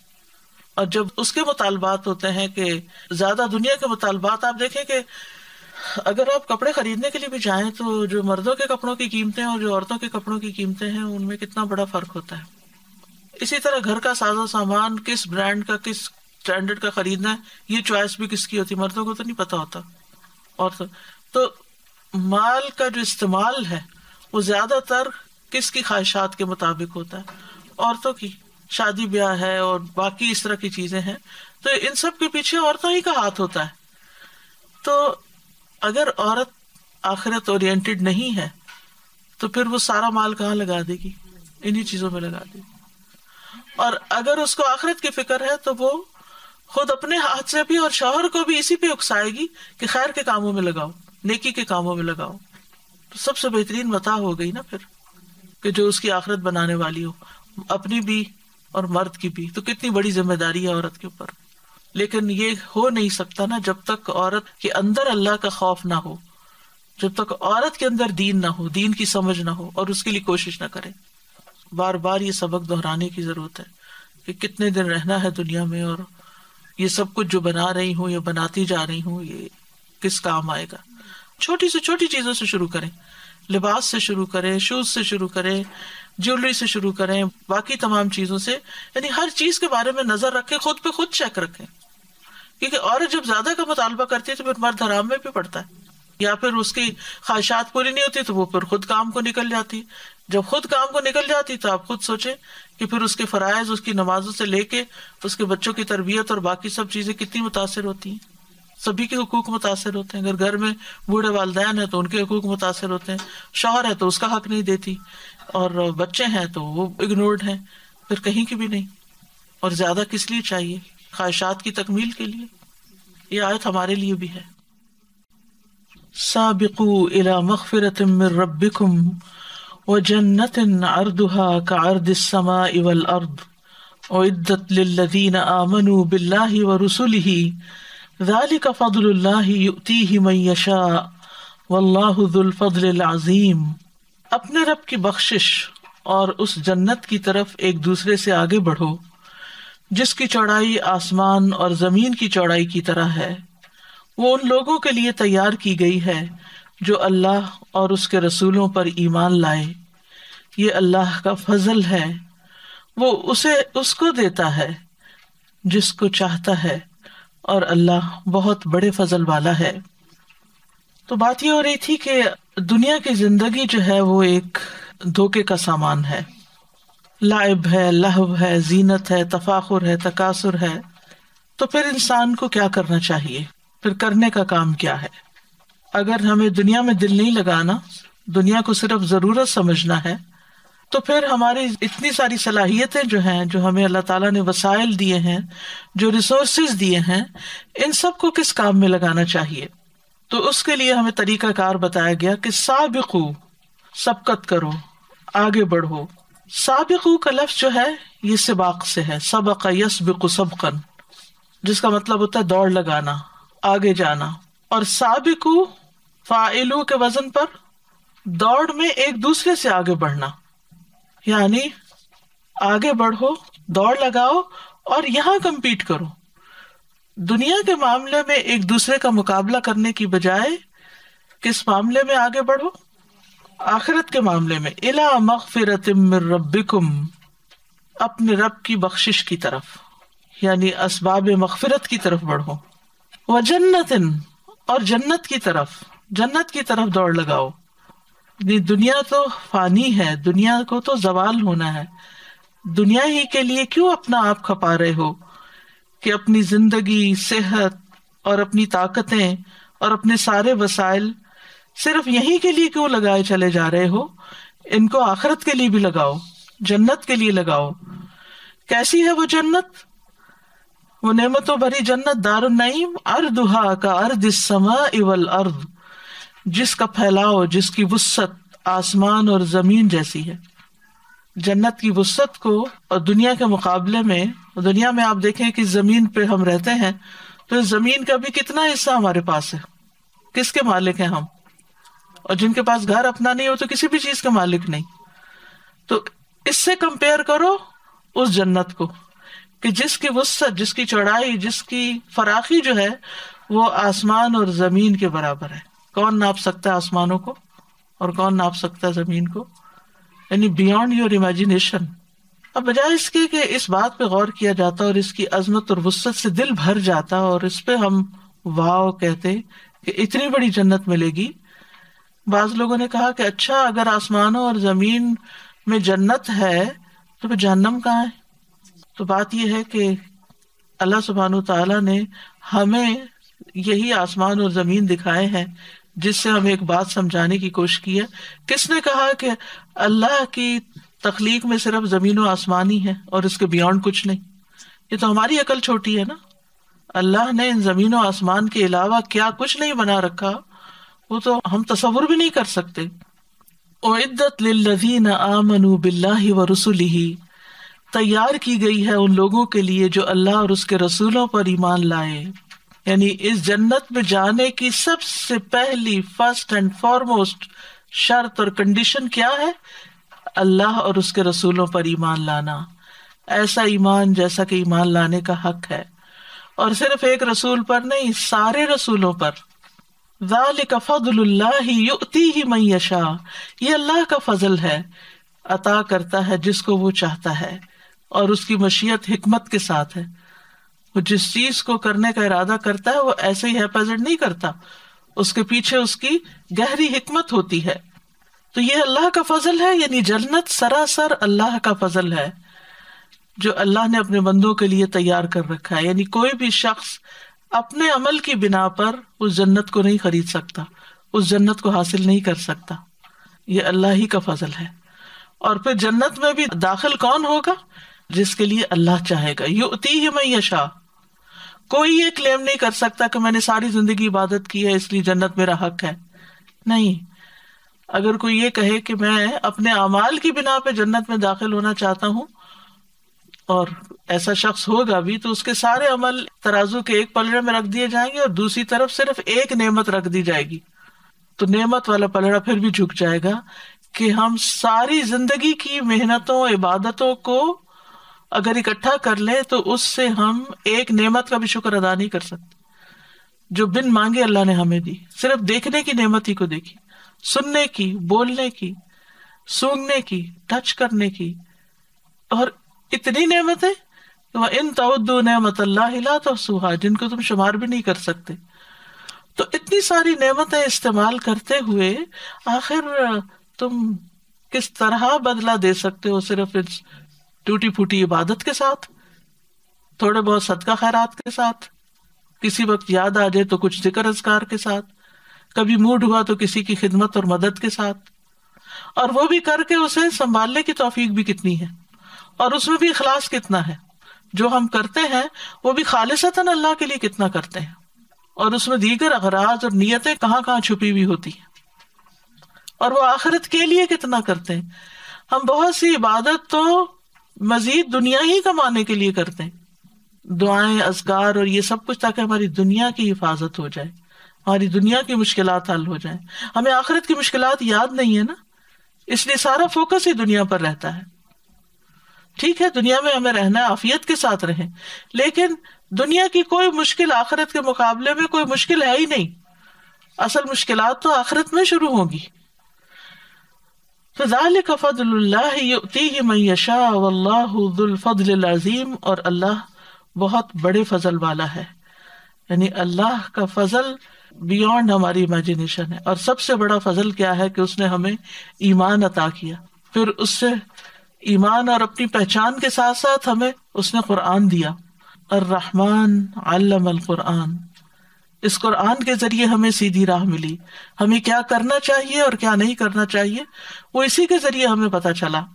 और जब उसके मुतालबात होते हैं कि ज़्यादा दुनिया के मुतालबात आप देखें कि अगर आप कपड़े खरीदने के लिए भी जाएँ तो जो मर्दों के कपड़ों की कीमतें और जो औरतों के कपड़ों की कीमतें हैं उनमें कितना बड़ा फ़र्क होता है। इसी तरह घर का साजो सामान किस ब्रांड का किस स्टैंडर्ड का खरीदना है ये चॉइस भी किसकी होती मर्दों को तो नहीं पता होता। और तो, तो माल का जो इस्तेमाल है वो ज़्यादातर किसकी ख्वाहिशात के मुताबिक होता है? औरतों की। शादी ब्याह है और बाकी इस तरह की चीज़ें हैं। तो इन सब के पीछे औरतों ही का हाथ होता है। तो अगर औरत आखिरत ओरिएंटेड नहीं है तो फिर वो सारा माल कहाँ लगा देगी? इन्हीं चीज़ों में लगा देगी। और अगर उसको आखिरत की फ़िक्र है तो वो खुद अपने हाथ से भी और शोहर को भी इसी पे उकसाएगी कि खैर के कामों में लगाओ नेकी के कामों में लगाओ तो सबसे बेहतरीन मता हो गई ना फिर, कि जो उसकी आखिरत बनाने वाली हो, अपनी भी और मर्द की भी। तो कितनी बड़ी ज़िम्मेदारी है औरत के ऊपर। लेकिन ये हो नहीं सकता ना जब तक औरत के अंदर अल्लाह का खौफ ना हो, जब तक औरत के अंदर दीन ना हो, दीन की समझ ना हो और उसके लिए कोशिश ना करे। बार बार ये सबक दोहराने की ज़रूरत है कि कितने दिन रहना है दुनिया में और ये सब कुछ जो बना रही हूँ, या बनाती जा रही हूँ, ये किस काम आएगा? छोटी से छोटी चीज़ों से शुरू करें। लिबास से शुरू करें, शूज़ से शुरू करें ज्वेलरी से शुरू करें, बाकी तमाम चीज़ों से, यानी हर चीज़ के बारे में नज़र रखें, खुद पे खुद चेक रखें। क्योंकि औरत जब ज़्यादा का मुतालबा करती है तो फिर मर्द हराम में भी पड़ता है। या फिर उसकी ख्वाहिशात पूरी नहीं होती तो वो फिर खुद काम को निकल जाती। जब खुद काम को निकल जाती तो आप खुद सोचे कि फिर उसके फरायज, उसकी नमाजों से लेके, उसके बच्चों की तरबियत और बाकी सब चीज़ें कितनी मुतासर होती हैं। सभी के हकूक मुतासर होते हैं। अगर घर में बूढ़े वालदेन है तो उनके हकूक मुतासर होते हैं। शोहर है तो उसका हक नहीं देती। और बच्चे हैं तो वो इग्नोर्ड हैं। फिर कहीं की भी नहीं। और ज़्यादा किस लिए चाहिए? ख्वाहिशात की तकमील के लिए। ये आयत हमारे लिए भी है। साबिकू इला व बिल्लाहि व ज़ालिका फ़ज़लुल्लाहि युतीहि मन यशा वल्लाहु ज़ुल फ़ज़लिल अज़ीम अपने रब की बख्शिश और उस जन्नत की तरफ़ एक दूसरे से आगे बढ़ो, जिसकी चौड़ाई आसमान और ज़मीन की चौड़ाई की तरह है। वो उन लोगों के लिए तैयार की गई है, जो अल्लाह और उसके रसूलों पर ईमान लाए। ये अल्लाह का फजल है। वो उसे, उसको देता है, जिसको चाहता है। और अल्लाह बहुत बड़े फजल वाला है। तो बात यह हो रही थी कि दुनिया की ज़िंदगी जो है वो एक धोखे का सामान है। लाइब है लहब है, जीनत है, तफाखुर है, तकासुर है। तो फिर इंसान को क्या करना चाहिए? फिर करने का काम क्या है? अगर हमें दुनिया में दिल नहीं लगाना, दुनिया को सिर्फ़ ज़रूरत समझना है तो फिर हमारी इतनी सारी सलाहियतें जो हैं, जो हमें अल्लाह ताला ने वसाइल दिए हैं, जो रिसोर्सेज दिए हैं, इन सबको किस काम में लगाना चाहिए? तो उसके लिए हमें तरीका कार बताया गया कि साबिकू, सबकत करो, आगे बढ़ो। साबिकू का लफ्ज जो है, ये सिबाक से है। सबक यस बिकु सबकन, जिसका मतलब होता है दौड़ लगाना, आगे जाना। और साबिकू, फाइलू के वज़न पर, दौड़ में एक दूसरे से आगे बढ़ना। यानी आगे बढ़ो, दौड़ लगाओ और यहाँ कंपीट करो। दुनिया के मामले में एक दूसरे का मुकाबला करने की बजाय किस मामले में आगे बढ़ो? आखिरत के मामले में। इला मगफिरत रब्बिकुम, अपने रब की बख्शिश की तरफ़, यानी असबाब मगफिरत की तरफ़ बढ़ो। व जन्नतिन, और जन्नत की तरफ़, जन्नत की तरफ़ दौड़ लगाओ। दुनिया तो फानी है, दुनिया को तो जवाल होना है। दुनिया ही के लिए क्यों अपना आप खपा रहे हो कि अपनी ज़िंदगी, सेहत और अपनी ताकतें और अपने सारे वसाइल सिर्फ़ यहीं के लिए क्यों लगाए चले जा रहे हो? इनको आखरत के लिए भी लगाओ, जन्नत के लिए लगाओ। कैसी है वो जन्नत? वो नेमतों भरी जन्नत दारुन नईम, अर्दुहा का अर्द समा इवल अर्द। जिसका फैलाव जिसकी वुसत आसमान और ज़मीन जैसी है। जन्नत की वुसत को और दुनिया के मुकाबले में, दुनिया में आप देखें कि ज़मीन पे हम रहते हैं तो ज़मीन का भी कितना हिस्सा हमारे पास है। किसके मालिक हैं हम? और जिनके पास घर अपना नहीं हो तो किसी भी चीज़ के मालिक नहीं। तो इससे कंपेयर करो उस जन्नत को कि जिसकी वसत जिसकी चौड़ाई, जिसकी फराखी जो है, वो आसमान और ज़मीन के बराबर है। कौन नाप सकता है आसमानों को और कौन नाप सकता है ज़मीन को? यानी बियॉन्ड योर इमेजिनेशन अब बजाय इसके कि इस बात पे गौर किया जाता और इसकी अजमत और वसत से दिल भर जाता और इस पे हम वाह कहते कि इतनी बड़ी जन्नत मिलेगी। बाज लोगों ने कहा कि अच्छा अगर आसमानों और ज़मीन में जन्नत है तो फिर जहन्नम कहाँ है? तो बात यह है कि अल्लाह सुबहान तआला ने हमें यही आसमान और ज़मीन दिखाए हैं जिससे हमें एक बात समझाने की कोशिश की है। किसने कहा कि अल्लाह की तखलीक में सिर्फ़ ज़मीन और आसमान ही है और इसके बियॉन्ड कुछ नहीं? ये तो हमारी अकल छोटी है ना। अल्लाह ने इन ज़मीन और आसमान के अलावा क्या कुछ नहीं बना रखा? वो तो हम तस्वुर भी नहीं कर सकते। इद्दत लिल्लज़ीन आमनु बिल्लाहि व रुसुलिही। तैयार की गई है उन लोगों के लिए जो अल्लाह और उसके रसूलों पर ईमान लाए। यानी इस जन्नत में जाने की सबसे पहली फ़र्स्ट एंड फॉरमोस्ट शर्त और कंडीशन क्या है? अल्लाह और उसके रसूलों पर ईमान लाना। ऐसा ईमान जैसा कि ईमान लाने का हक है। और सिर्फ़ एक रसूल पर नहीं, सारे रसूलों पर। ही मैशा ये अल्लाह का फजल है। अता करता है जिसको वो चाहता है। और उसकी मशीयत हिकमत के साथ है। वो जिस चीज़ को करने का इरादा करता है, वो ऐसे ही हैपेजेंट नहीं करता। उसके पीछे उसकी गहरी हिकमत होती है। तो ये अल्लाह का फजल है, यानी जन्नत सरासर अल्लाह का फजल है, जो अल्लाह ने अपने बंदों के लिए तैयार कर रखा है। यानी कोई भी शख्स अपने अमल की बिना पर उस जन्नत को नहीं खरीद सकता, उस जन्नत को हासिल नहीं कर सकता। ये अल्लाह ही का फजल है। और फिर जन्नत में भी दाखिल कौन होगा? जिसके लिए अल्लाह चाहेगा। युती ही मैं यशा कोई ये क्लेम नहीं कर सकता कि मैंने सारी ज़िंदगी इबादत की है, इसलिए जन्नत मेरा हक है। नहीं। अगर कोई ये कहे कि मैं अपने अमाल की बिना पे जन्नत में दाखिल होना चाहता हूँ, और ऐसा शख्स होगा भी तो उसके सारे अमल तराजू के एक पलड़े में रख दिए जाएँगे, और दूसरी तरफ़ सिर्फ़ एक नेमत रख दी जाएगी। तो नेमत वाला पलड़ा फिर भी झुक जाएगा कि हम सारी ज़िंदगी की मेहनतों, इबादतों को अगर इकट्ठा कर ले तो उससे हम एक नेमत का भी शुक्र अदा नहीं कर सकते। जो बिन मांगे अल्लाह ने हमें दी। सिर्फ़ देखने की नेमत ही को देखी। सुनने की, बोलने की, सूंघने की टच करने की। और इतनी नेमतें वह इन तवद्दो नेमत अल्लाह तो सुहा जिनको तुम शुमार भी नहीं कर सकते। तो इतनी सारी नेमतें इस्तेमाल करते हुए, आखिर तुम किस तरह बदला दे सकते हो सिर्फ़ इस टूटी फूटी इबादत के साथ थोड़े बहुत सदका खैरात के साथ, किसी वक्त याद आ जाए तो कुछ ज़िक्र अजकार के साथ, कभी मूड हुआ तो किसी की खिदमत और मदद के साथ। और वो भी करके उसे संभालने की तोफीक भी कितनी है, और उसमें भी इखलास कितना है। जो हम करते हैं, वो भी खालिसतन अल्लाह के लिए कितना करते हैं। और उसमें दीगर अगराज और नीयतें कहाँ कहाँ छुपी हुई होती हैं। और वो आखिरत के लिए कितना करते हैं। हम बहुत सी इबादत तो मजीद दुनिया ही कमाने के लिए करते हैं। दुआएँ असगार और ये सब कुछ ताकि हमारी दुनिया की हिफाजत हो जाए, हमारी दुनिया की मुश्किल हल हो जाए। हमें आखिरत की मुश्किल याद नहीं है ना? इसलिए सारा फोकस ही दुनिया पर रहता है। ठीक है, दुनिया में हमें रहना है, आफियत के साथ रहें, लेकिन दुनिया की कोई मुश्किल आखिरत के मुकाबले में कोई मुश्किल है ही नहीं। असल मुश्किल तो आखिरत में शुरू होगी। अज़ीम और अल्लाह बहुत बड़े फजल वाला है यानी अल्लाह का फजल बियॉन्ड हमारी इमेजिनेशन है और सबसे बड़ा फजल क्या है कि उसने हमें ईमान अता किया फिर उससे ईमान और अपनी पहचान के साथ साथ हमें उसने कुरान दिया और रहमान अल्लम अल कुरान इस कुरान के ज़रिए हमें सीधी राह मिली। हमें क्या करना चाहिए और क्या नहीं करना चाहिए, वो इसी के ज़रिए हमें पता चला।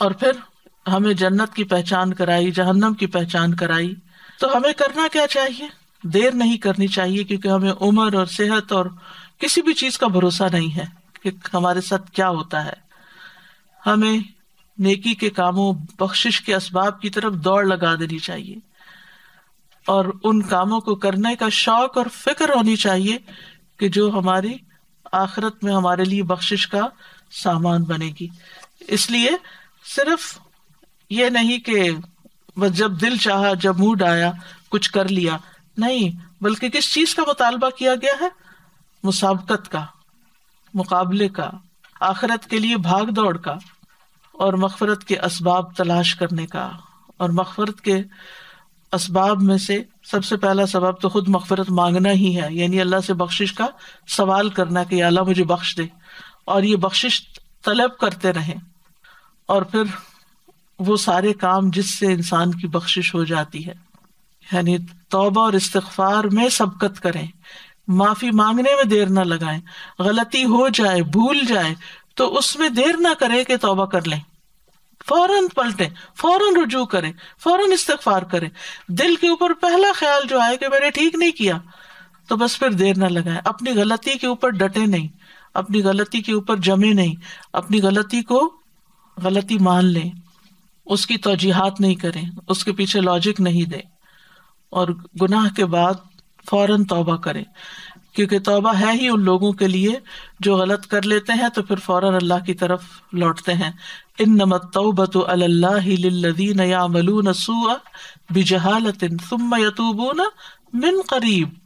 और फिर हमें जन्नत की पहचान कराई, जहन्नम की पहचान कराई। तो हमें करना क्या चाहिए? देर नहीं करनी चाहिए, क्योंकि हमें उम्र और सेहत और किसी भी चीज़ का भरोसा नहीं है कि हमारे साथ क्या होता है। हमें नेकी के कामों, बख्शिश के असबाब की तरफ़ दौड़ लगा देनी चाहिए। और उन कामों को करने का शौक और फ़िक्र होनी चाहिए कि जो हमारी आखिरत में हमारे लिए बख्शिश का सामान बनेगी। इसलिए सिर्फ़ ये नहीं कि बस जब दिल चाहा, जब मूड आया, कुछ कर लिया। नहीं, बल्कि किस चीज़ का मुतालबा किया गया है? मुसाबकत का, मुकाबले का, आखिरत के लिए भाग दौड़ का, और मगफरत के असबाब तलाश करने का, और मगफरत के असबाब में से सबसे पहला सबब तो खुद मगफरत मांगना ही है, यानी अल्लाह से बख्शिश का सवाल करना कि अल्लाह मुझे बख्श दे। और ये बख्शिश तलब करते रहें। और फिर वो सारे काम जिससे इंसान की बख्शिश हो जाती है, यानी तौबा और इस्तगफार में सबकत करें। माफ़ी मांगने में देर ना लगाएँ। गलती हो जाए, भूल जाए तो उसमें देर ना करें कि तौबा कर लें। फ़ौरन पलटे, फ़ौरन रुजू करें, फ़ौरन इस्तगफार करें। दिल के ऊपर पहला ख्याल जो आए कि मैंने ठीक नहीं किया तो बस फिर देर ना लगाएँ। अपनी गलती के ऊपर डटे नहीं, अपनी गलती के ऊपर जमे नहीं, अपनी गलती को गलती मान लें। उसकी तोजीहात नहीं करें, उसके पीछे लॉजिक नहीं दें। और गुनाह के बाद फ़ौरन तौबा करें। क्योंकि तौबा है ही उन लोगों के लिए जो गलत कर लेते हैं तो फिर फ़ौरन अल्लाह की तरफ़ लौटते हैं। इन नमत तौबत अल्लादीन यामलून सूअ बिजहालतिन सुम्म यतूबून मिन करीब।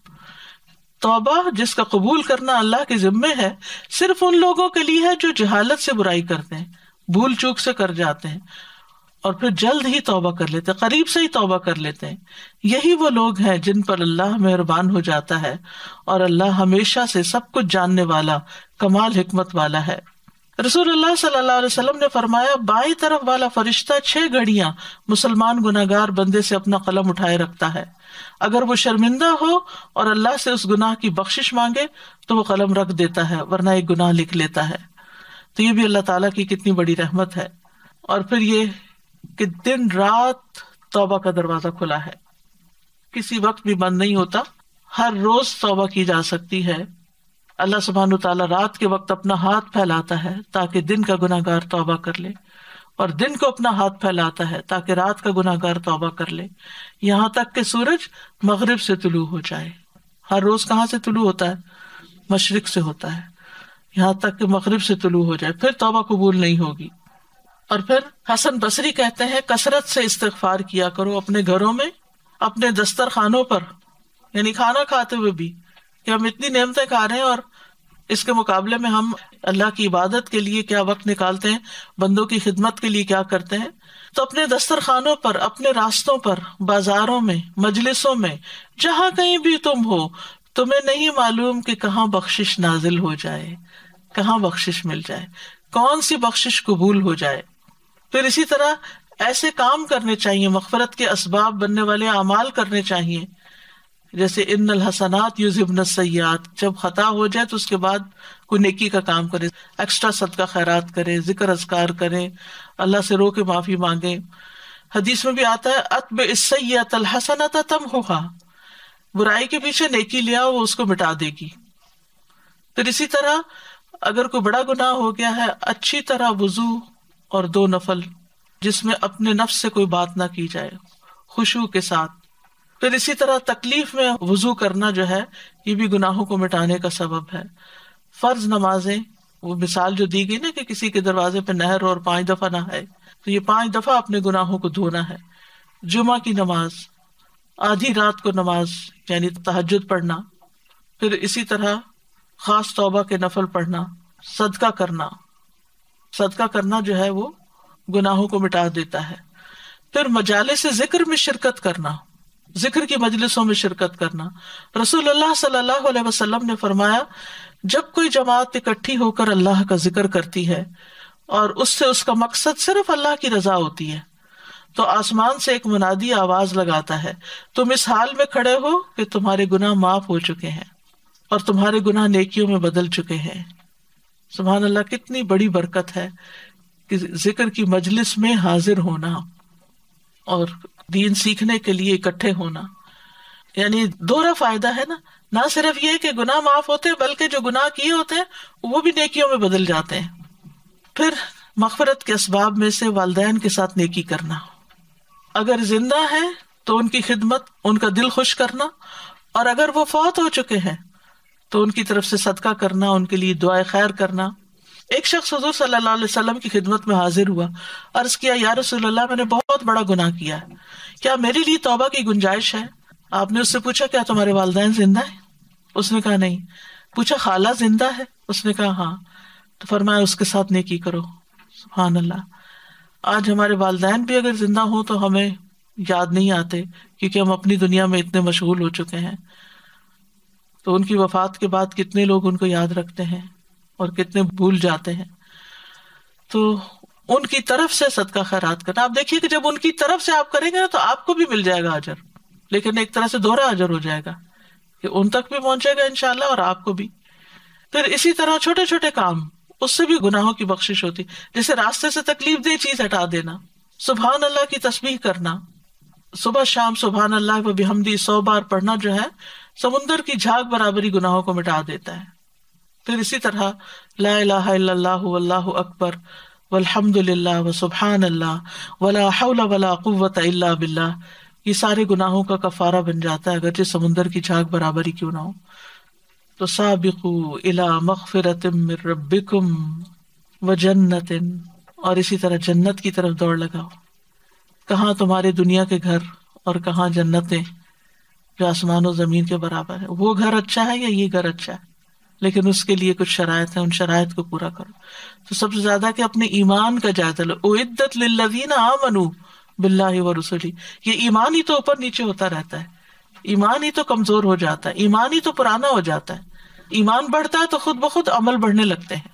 तौबा जिसका कबूल करना अल्लाह के जिम्मे है, सिर्फ़ उन लोगों के लिए है जो जहालत से बुराई करते हैं भूल चूक से कर जाते हैं। और फिर जल्द ही तौबा कर लेते हैं, करीब से ही तौबा कर लेते हैं। यही वो लोग हैं जिन पर अल्लाह मेहरबान हो जाता है और अल्लाह हमेशा से सब कुछ जानने वाला, कमाल हिकमत वाला है। रसूल अल्लाह सल्लल्लाहु अलैहि वसल्लम ने फरमाया, बाई तरफ़ वाला फरिश्ता छह घड़ियाँ मुसलमान गुनागार बंदे से अपना कलम उठाए रखता है। अगर वो शर्मिंदा हो और अल्लाह से उस गुनाह की बख्शिश मांगे तो वो कलम रख देता है, वरना एक गुनाह लिख लेता है। तो ये भी अल्लाह ताला की कितनी बड़ी रहमत है। और फिर ये कि दिन रात तौबा का दरवाज़ा खुला है। किसी वक्त भी बंद नहीं होता। हर रोज तौबा की जा सकती है। अल्लाह सुबहान ताला रात के वक्त अपना हाथ फैलाता है ताकि दिन का गुनागार तौबा कर ले। और दिन को अपना हाथ फैलाता है ताकि रात का गुनागार तौबा कर ले। यहाँ तक कि सूरज मगरिब से तुलू हो जाए। हर रोज कहाँ से तुलू होता है? मशरक से होता है। यहाँ तक कि मगरिब से तुलू हो जाए। फिर तौबा कबूल नहीं होगी। और फिर हसन बसरी कहते हैं, कसरत से इस्तगफार किया करो अपने घरों में, अपने दस्तर खानों पर, यानी खाना खाते हुए भी, कि हम इतनी नियमतें खा रहे हैं और इसके मुकाबले में हम अल्लाह की इबादत के लिए क्या वक्त निकालते हैं, बंदों की खिदमत के लिए क्या करते हैं। तो अपने दस्तर खानों पर, अपने रास्तों पर, बाजारों में, मजलिसों में, जहाँ कहीं भी तुम हो, तुम्हें नहीं मालूम कि कहाँ बख्शिश नाजिल हो जाए, कहाँ बख्शिश मिल जाए, कौन सी बख्शिश कबूल हो जाए। फिर इसी तरह ऐसे काम करने चाहिए मफफरत के इसबाब बनने वाले अमाल करने चाहिए। जैसे इन हसनात यूजिबन सयात जब खता हो जाए तो उसके बाद कोई नेकी का काम करे, एक्स्ट्रा सदका खैरात करे, ज़िक्र अजकार करे, अल्लाह से रो के माफ़ी मांगे। हदीस में भी आता है, अतब इसैत हसनत तम होगा बुराई के पीछे नेकी लिया वो उसको मिटा देगी। फिर इसी तरह अगर कोई बड़ा गुनाह हो गया है, अच्छी तरह वज़ू और दो नफल, जिसमें अपने नफ्स से कोई बात ना की जाए खुशबू के साथ। फिर इसी तरह तकलीफ़ में वज़ू करना जो है, ये भी गुनाहों को मिटाने का सबब है। फ़र्ज़ नमाजें, वो मिसाल जो दी गई ना कि किसी के दरवाजे पे नहर और पाँच दफ़ा ना है तो ये पाँच दफ़ा अपने गुनाहों को धोना है। जुमा की नमाज़, आधी रात को नमाज़, यानी तहजद पढ़ना। फिर इसी तरह खास तौबा के नफल पढ़ना, सदका करना। सदका करना जो है वो गुनाहों को मिटा देता है। फिर मजाले से ज़िक्र में शिरकत करना, ज़िक्र की मजलिसों में शिरकत करना। रसूलुल्लाह सल्लल्लाहु अलैहि वसल्लम ने फरमाया, जब कोई जमात इकट्ठी होकर अल्लाह का ज़िक्र करती है और उससे उसका मकसद सिर्फ़ अल्लाह की रजा होती है तो आसमान से एक मुनादी आवाज़ लगाता है, तुम इस हाल में खड़े हो कि तुम्हारे गुनाह माफ़ हो चुके हैं और तुम्हारे गुनाह नेकियों में बदल चुके हैं। सुबह अल्लाह कितनी बड़ी बरकत है कि ज़िक्र की मजलिस में हाजिर होना और दीन सीखने के लिए इकट्ठे होना। यानी दोहरा फ़ायदा है ना? ना सिर्फ़ ये कि गुनाह माफ़ होते हैं बल्कि जो गुनाह किए होते हैं, वो भी नेकियों में बदल जाते हैं। फिर मगफरत के इसबाब में से वालदेन के साथ नेकी करना। अगर ज़िंदा है तो उनकी खिदमत, उनका दिल खुश करना। और अगर वो फौत हो चुके हैं तो उनकी तरफ़ से सदका करना, उनके लिए दुआ खैर करना। एक शख्स हजूर सल्लल्लाहु अलैहि वसल्लम की खिदमत में हाजिर हुआ, अर्ज़ किया, या रसूलुल्लाह, मैंने बहुत बड़ा गुनाह किया है। क्या मेरे लिए तौबा की गुंजाइश है? आपने उससे पूछा, क्या तुम्हारे वालदेन ज़िंदा है? उसने कहा, नहीं। पूछा, खाला ज़िंदा है? उसने कहा हाँ। तो फरमाया, उसके साथ नेकी करो। सुबहान अल्लाह आज हमारे वालदेन भी अगर ज़िंदा हो तो हमें याद नहीं आते, क्योंकि हम अपनी दुनिया में इतने मशगूल हो चुके हैं। तो उनकी वफात के बाद कितने लोग उनको याद रखते हैं और कितने भूल जाते हैं। तो उनकी तरफ़ से सदका खैरात करना। आप देखिए कि जब उनकी तरफ़ से आप करेंगे ना तो आपको भी मिल जाएगा अजर। लेकिन एक तरह से दोहरा अजर हो जाएगा कि उन तक भी पहुंचेगा इंशाल्लाह और आपको भी। फिर इसी तरह छोटे छोटे काम, उससे भी गुनाहों की बख्शिश होती। जैसे रास्ते से तकलीफ़ दे चीज़ हटा देना सुबह अल्लाह की तस्वीर करना। सुबह शाम सुबह अल्लाह व बिहमदी सौ बार पढ़ना जो है समुन्दर की झाग बराबरी गुनाहों को मिटा देता है। फिर इसी तरह, ला अकबर, वल्हम्दुलिल्लाह सुबहान ये सारे गुनाहों का कफारा बन जाता है, अगरचे समुन्दर की झाग बराबरी क्यों ना हो। तो साबिकु व जन्नतिन। और इसी तरह जन्नत की तरफ़ दौड़ लगाओ। कहाँ तुम्हारे दुनिया के घर और कहाँ जन्नतें। जो आसमान और ज़मीन के बराबर है। वो घर अच्छा है या ये घर अच्छा है? लेकिन उसके लिए कुछ शरायत है, उन शरायत को पूरा करो। तो सबसे ज़्यादा कि अपने ईमान का जायजा लो। उद्दत लिल्लज़ीना आमनू बिल्लाहि व रसूली। ये ईमान ही तो ऊपर नीचे होता रहता है। ईमान ही तो कमज़ोर हो जाता है। ईमान ही तो पुराना हो जाता है। ईमान बढ़ता है तो खुद ब खुद अमल बढ़ने लगते हैं।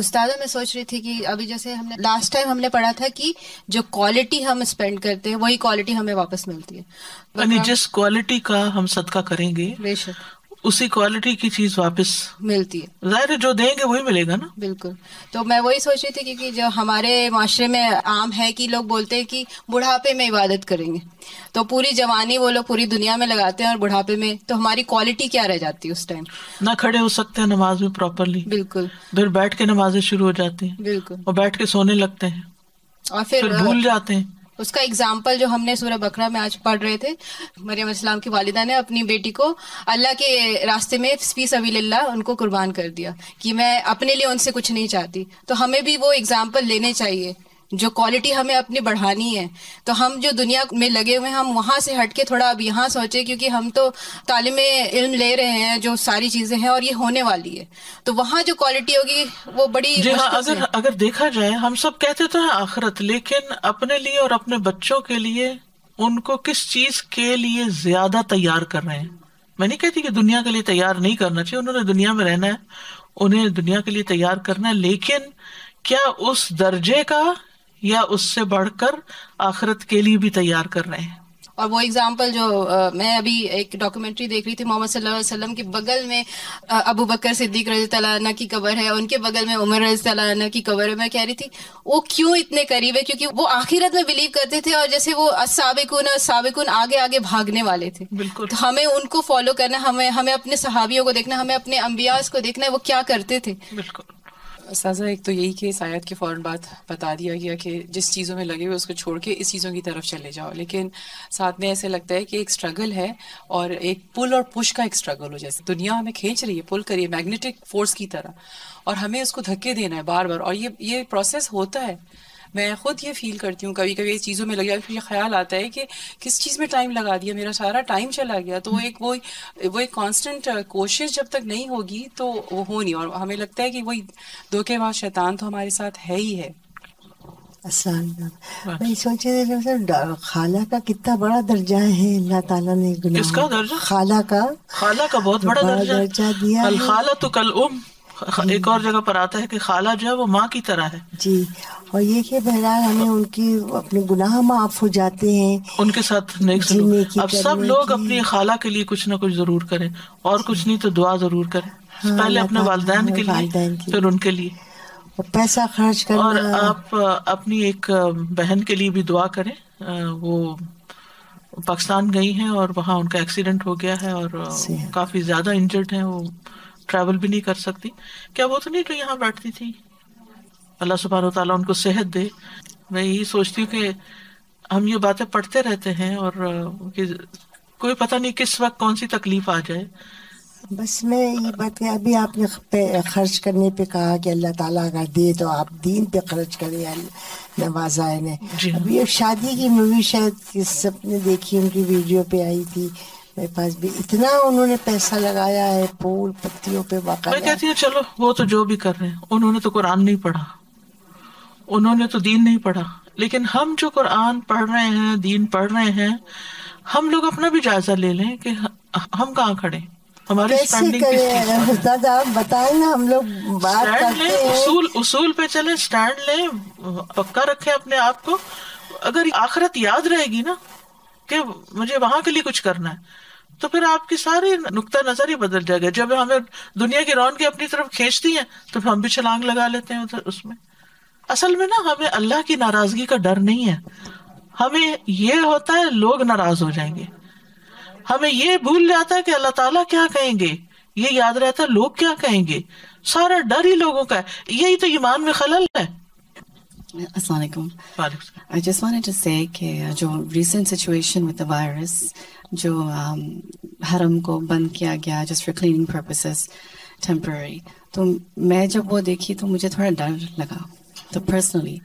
उस्तादा मैं सोच रही थी कि अभी जैसे हमने लास्ट टाइम हमने पढ़ा था कि जो क्वालिटी हम स्पेंड करते हैं वही क्वालिटी हमें वापस मिलती है यानी जिस क्वालिटी का हम सदका करेंगे बेशक उसी क्वालिटी की चीज़ वापस मिलती है। ज़ाहिर है जो देंगे वही मिलेगा ना। बिल्कुल। तो मैं वही सोच रही थी क्योंकि जो हमारे माशरे में आम है कि लोग बोलते हैं कि बुढ़ापे में इबादत करेंगे। तो पूरी जवानी वो लोग पूरी दुनिया में लगाते हैं और बुढ़ापे में तो हमारी क्वालिटी क्या रह जाती है उस टाइम ना खड़े हो सकते हैं नमाज़ में प्रॉपरली बिल्कुल। फिर बैठ के नमाजें शुरू हो जाती है। बिल्कुल। और बैठ के सोने लगते हैं। और फिर फिर भूल जाते हैं। उसका एग्ज़ाम्पल जो हमने सूर्य बकरा में आज पढ़ रहे थे, मरियम इस्लाम की वालिदा ने अपनी बेटी को अल्लाह के रास्ते में फ़ी सबील्ला उनको कुर्बान कर दिया कि मैं अपने लिए उनसे कुछ नहीं चाहती। तो हमें भी वो एग्ज़ाम्पल लेने चाहिए। जो क्वालिटी हमें अपनी बढ़ानी है। तो हम जो दुनिया में लगे हुए हैं हम वहाँ से हटके थोड़ा अब यहाँ सोचे क्योंकि हम तो तालीम इल्म ले रहे हैं जो सारी चीज़ें हैं और ये होने वाली है। तो वहाँ जो क्वालिटी होगी वो बड़ी जी हाँ अगर अगर देखा जाए हम सब कहते तो हैं आखिरत लेकिन अपने लिए और अपने बच्चों के लिए उनको किस चीज़ के लिए ज़्यादा तैयार कर रहे हैं? मैं नहीं कहती कि दुनिया के लिए तैयार नहीं करना चाहिए उन्होंने दुनिया में रहना है उन्हें दुनिया के लिए तैयार करना है लेकिन क्या उस दर्जे का या उससे बढ़कर आखिरत के लिए भी तैयार कर रहे हैं। और वो एग्जांपल जो अ, मैं अभी एक डॉक्यूमेंट्री देख रही थी मोहम्मद सल्लल्लाहु अलैहि वसल्लम के बगल में अबू बकर सिद्दीक रज़ी तआला अन्हु की कब्र है उनके बगल में उमर रज़ी तआला अन्हु की कब्र है। मैं कह रही थी वो क्यों इतने करीब है? क्योंकि वो आखिरत में बिलीव करते थे और जैसे वो साबिकुन साबिकुन आगे आगे भागने वाले थे। बिल्कुल। तो हमें उनको फॉलो करना हमें हमें अपने सहाबियों को देखना हमें अपने अम्बियास को देखना है वो क्या करते थे? बिल्कुल। साजा एक तो यही कि शायद के फ़ौरन बाद बता दिया गया कि जिस चीज़ों में लगे हुए उसको छोड़ के इस चीज़ों की तरफ़ चले जाओ। लेकिन साथ में ऐसे लगता है कि एक स्ट्रगल है और एक पुल और पुश का एक स्ट्रगल हो जैसे। दुनिया हमें खींच रही है पुल करिए मैग्नेटिक फोर्स की तरह। और हमें उसको धक्के देना है बार बार और ये ये प्रोसेस होता है। मैं खुद ये फील करती हूँ कभी कभी चीज़ों में लग जाए फिर ये ख्याल आता है कि किस चीज़ में टाइम लगा दिया मेरा सारा टाइम चला गया। तो वो एक वो वो एक कांस्टेंट कोशिश जब तक नहीं होगी तो वो हो नहीं और हमें लगता है कि वही धोखेबाज शैतान तो हमारे साथ है ही है। मैं सोच खाला का कितना बड़ा दर्जा है अल्लाह ताला ने गुनाह किसका दर्जा? खाला का खाला का बहुत बड़ा बड़ा दर्जा। दर्जा दिया है। खाला तो कल उम। एक और जगह पर आता है कि खाला जो है वो माँ की तरह है। जी और ये कि बहरहाल हमें उनकी अपने गुनाह माफ़ हो जाते हैं। उनके साथ नेक नेकी अब सब लोग अपनी खाला के लिए कुछ ना कुछ ज़रूर करें और कुछ नहीं तो दुआ ज़रूर करें। हाँ, पहले अपने वालदेन के लिए फिर उनके लिए। और पैसा खर्च करना। और आप अपनी एक बहन के लिए भी दुआ करें। वो पाकिस्तान गई हैं और वहाँ उनका एक्सीडेंट हो गया है और काफ़ी ज़्यादा इंजर्ड हैं वो। ट्रैवल भी नहीं कर सकती। क्या वो तो नहीं जो यहाँ बैठती थी? अल्लाह सुबहान ताला उनको सेहत दे। मैं यही सोचती हूँ कि हम ये बातें पढ़ते रहते हैं और कोई पता नहीं किस वक्त कौन सी तकलीफ़ आ जाए। बस मैं ये बात है अभी आपने खर्च करने पे कहा कि अल्लाह ताला अगर दे तो आप दीन पे खर्च करें नवाजा ने अभी एक शादी की मूवी शायद सबने देखी उनकी वीडियो पे आई थी। मेरे पास भी इतना उन्होंने पैसा लगाया है फूल पत्तियों पे मैं कहती हूँ चलो वो तो जो भी कर रहे हैं उन्होंने तो कुरान नहीं पढ़ा। उन्होंने तो दीन नहीं पढ़ा। लेकिन हम जो कुरान पढ़ रहे हैं दीन पढ़ रहे हैं हम लोग अपना भी जायजा ले लें कि हम कहाँ खड़े हमारे पर? आप बताएँ ना हम लोग बात करते हैं। उसूल उसूल पे चले स्टैंड लें पक्का रखें अपने आप को। अगर आखिरत याद रहेगी ना कि मुझे वहाँ के लिए कुछ करना है। तो फिर आपकी सारी नुकता नज़र ही बदल जाएगा। जब हमें दुनिया की रौनकें अपनी तरफ़ खींचती हैं तो फिर हम भी छलांग लगा लेते हैं उधर उसमें। असल में ना, हमें अल्लाह की नाराज़गी का डर नहीं है। हमें ये होता है, लोग नाराज़ हो जाएँगे। हमें ये भूल जाता है कि अल्लाह ताला क्या कहेंगे? ये याद रहता है, लोग क्या कहेंगे? सारा डर ही लोगों का है। यही तो ईमान में खलल है। I just wanted to say कि जो recent situation with the virus जो um, हरम को बंद किया गया just for cleaning purposes temporary तो मैं जब वो देखी तो मुझे थोड़ा डर लगा तो personally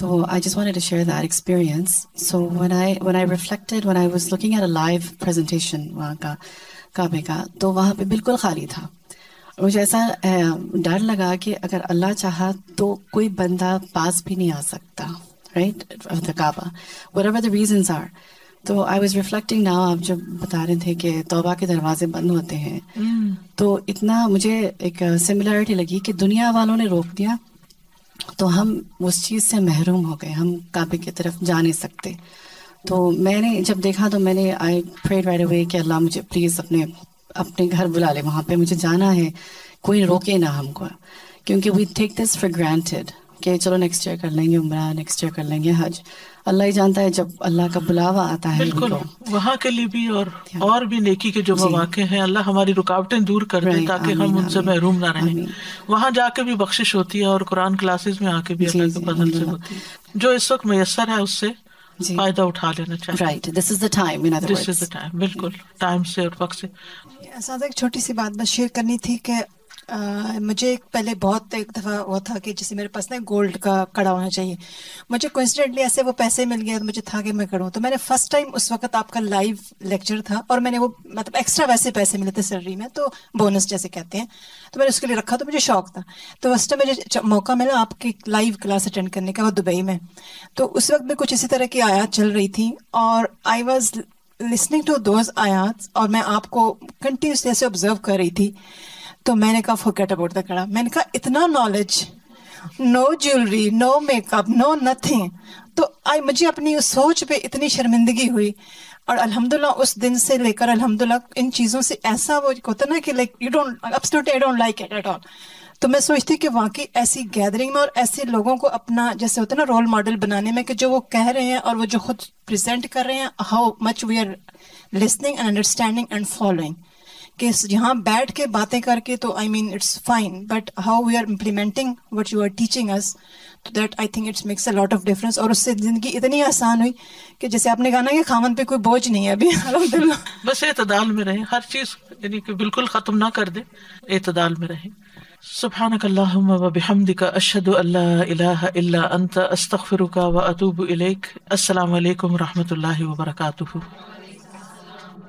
so I just wanted to share that experience so when I when I reflected when I was looking at a live presentation वहाँ का काबे का तो वहाँ पे बिल्कुल खाली था मुझे ऐसा डर लगा कि अगर अल्लाह चाहा तो कोई बंदा पास भी नहीं आ सकता right the Kaaba whatever the reasons are तो आई वॉज़ रिफ्लेक्टिंग नाउ आप जब बता रहे थे कि तोबा के दरवाजे बंद होते हैं तो इतना मुझे एक सिमिलरिटी लगी कि दुनिया वालों ने रोक दिया तो हम उस चीज़ से महरूम हो गए हम काबे की तरफ़ जा नहीं सकते। तो मैंने जब देखा तो मैंने आई प्रेड राइट अवे कि अल्लाह मुझे प्लीज़ अपने अपने घर बुला ले वहाँ पे मुझे जाना है। कोई रोके ना हमको क्योंकि we take this for granted कि चलो नेक्स्ट ईयर कर लेंगे उम्र नेक्स्ट ईयर कर लेंगे हज। अल्लाह ही जानता है जब अल्लाह का बुलावा आता है बिल्कुल वहाँ के लिए भी और और भी नेकी के जो। मौके हैं अल्लाह हमारी रुकावटें दूर कर दे ताकि हम उनसे महरूम ना रहें। वहाँ जाके भी बख्शिश होती है और कुरान क्लासेस में आके भी अल्लाह के फजल से होती है। जो इस वक्त मैसर है उससे फ़ायदा उठा लेना चाहिए। Right this is the time in other this is the time बिल्कुल टाइम से और वक्त से। ऐसा एक छोटी सी बात बस शेयर करनी थी कि अ, मुझे एक पहले बहुत एक दफ़ा हुआ था कि जैसे मेरे पास ना गोल्ड का कड़ा होना चाहिए। मुझे कोइंसिडेंटली ऐसे वो पैसे मिल गए तो मुझे था कि मैं करूँ। तो मैंने फ़र्स्ट टाइम उस वक्त आपका लाइव लेक्चर था और मैंने वो मतलब एक्स्ट्रा वैसे पैसे मिले थे सैलरी में तो बोनस जैसे कहते हैं। तो मैंने उसके लिए रखा तो मुझे शौक था। तो फ़र्स्ट टाइम मुझे मौका मिला आपकी लाइव क्लास अटेंड करने का वो दुबई में। तो उस वक्त भी कुछ इसी तरह की आयात चल रही थी और I was listening to those आयात और मैं आपको कंटिन्यूसली ऐसे ऑब्ज़र्व कर रही थी तो मैंने कहा फॉरगेट अबाउट द कड़ा। मैंने कहा, इतना knowledge no jewellery no makeup no nothing तो आई, मुझे अपनी उस सोच पे इतनी शर्मिंदगी हुई। और अल्हम्दुलिल्लाह, उस दिन से लेकर अल्हम्दुलिल्लाह, इन चीज़ों से ऐसा वो होता ना कि like you don't I don't like it at all तो मैं सोचती कि वाकई ऐसी गैदरिंग में और ऐसे लोगों को अपना, जैसे होता है ना रोल मॉडल बनाने में कि जो वो कह रहे हैं और वो जो खुद प्रेजेंट कर रहे हैं how much we are listening and understanding and following कि यहाँ बैठ के बातें करके तो I mean it's fine but how we are implementing what you are teaching us तो that I think it's makes a lot of difference और उससे ज़िंदगी इतनी आसान हुई कि जैसे आपने कहा ना कि खामन पे कोई बोझ नहीं है अभी। <laughs> बस एतदाल में रहे, हर चीज़, यानी कि बिल्कुल खत्म ना कर दे, एतदाल में रहे। अल्लाहुम्मा व बिहम्दिका अशहदु अल्ला इलाहा इल्ला अंत अस्तगफिरुका व अतूबु इलैक। अस्सलाम वालेकुम रहमतुल्लाहि व बरकातुहू।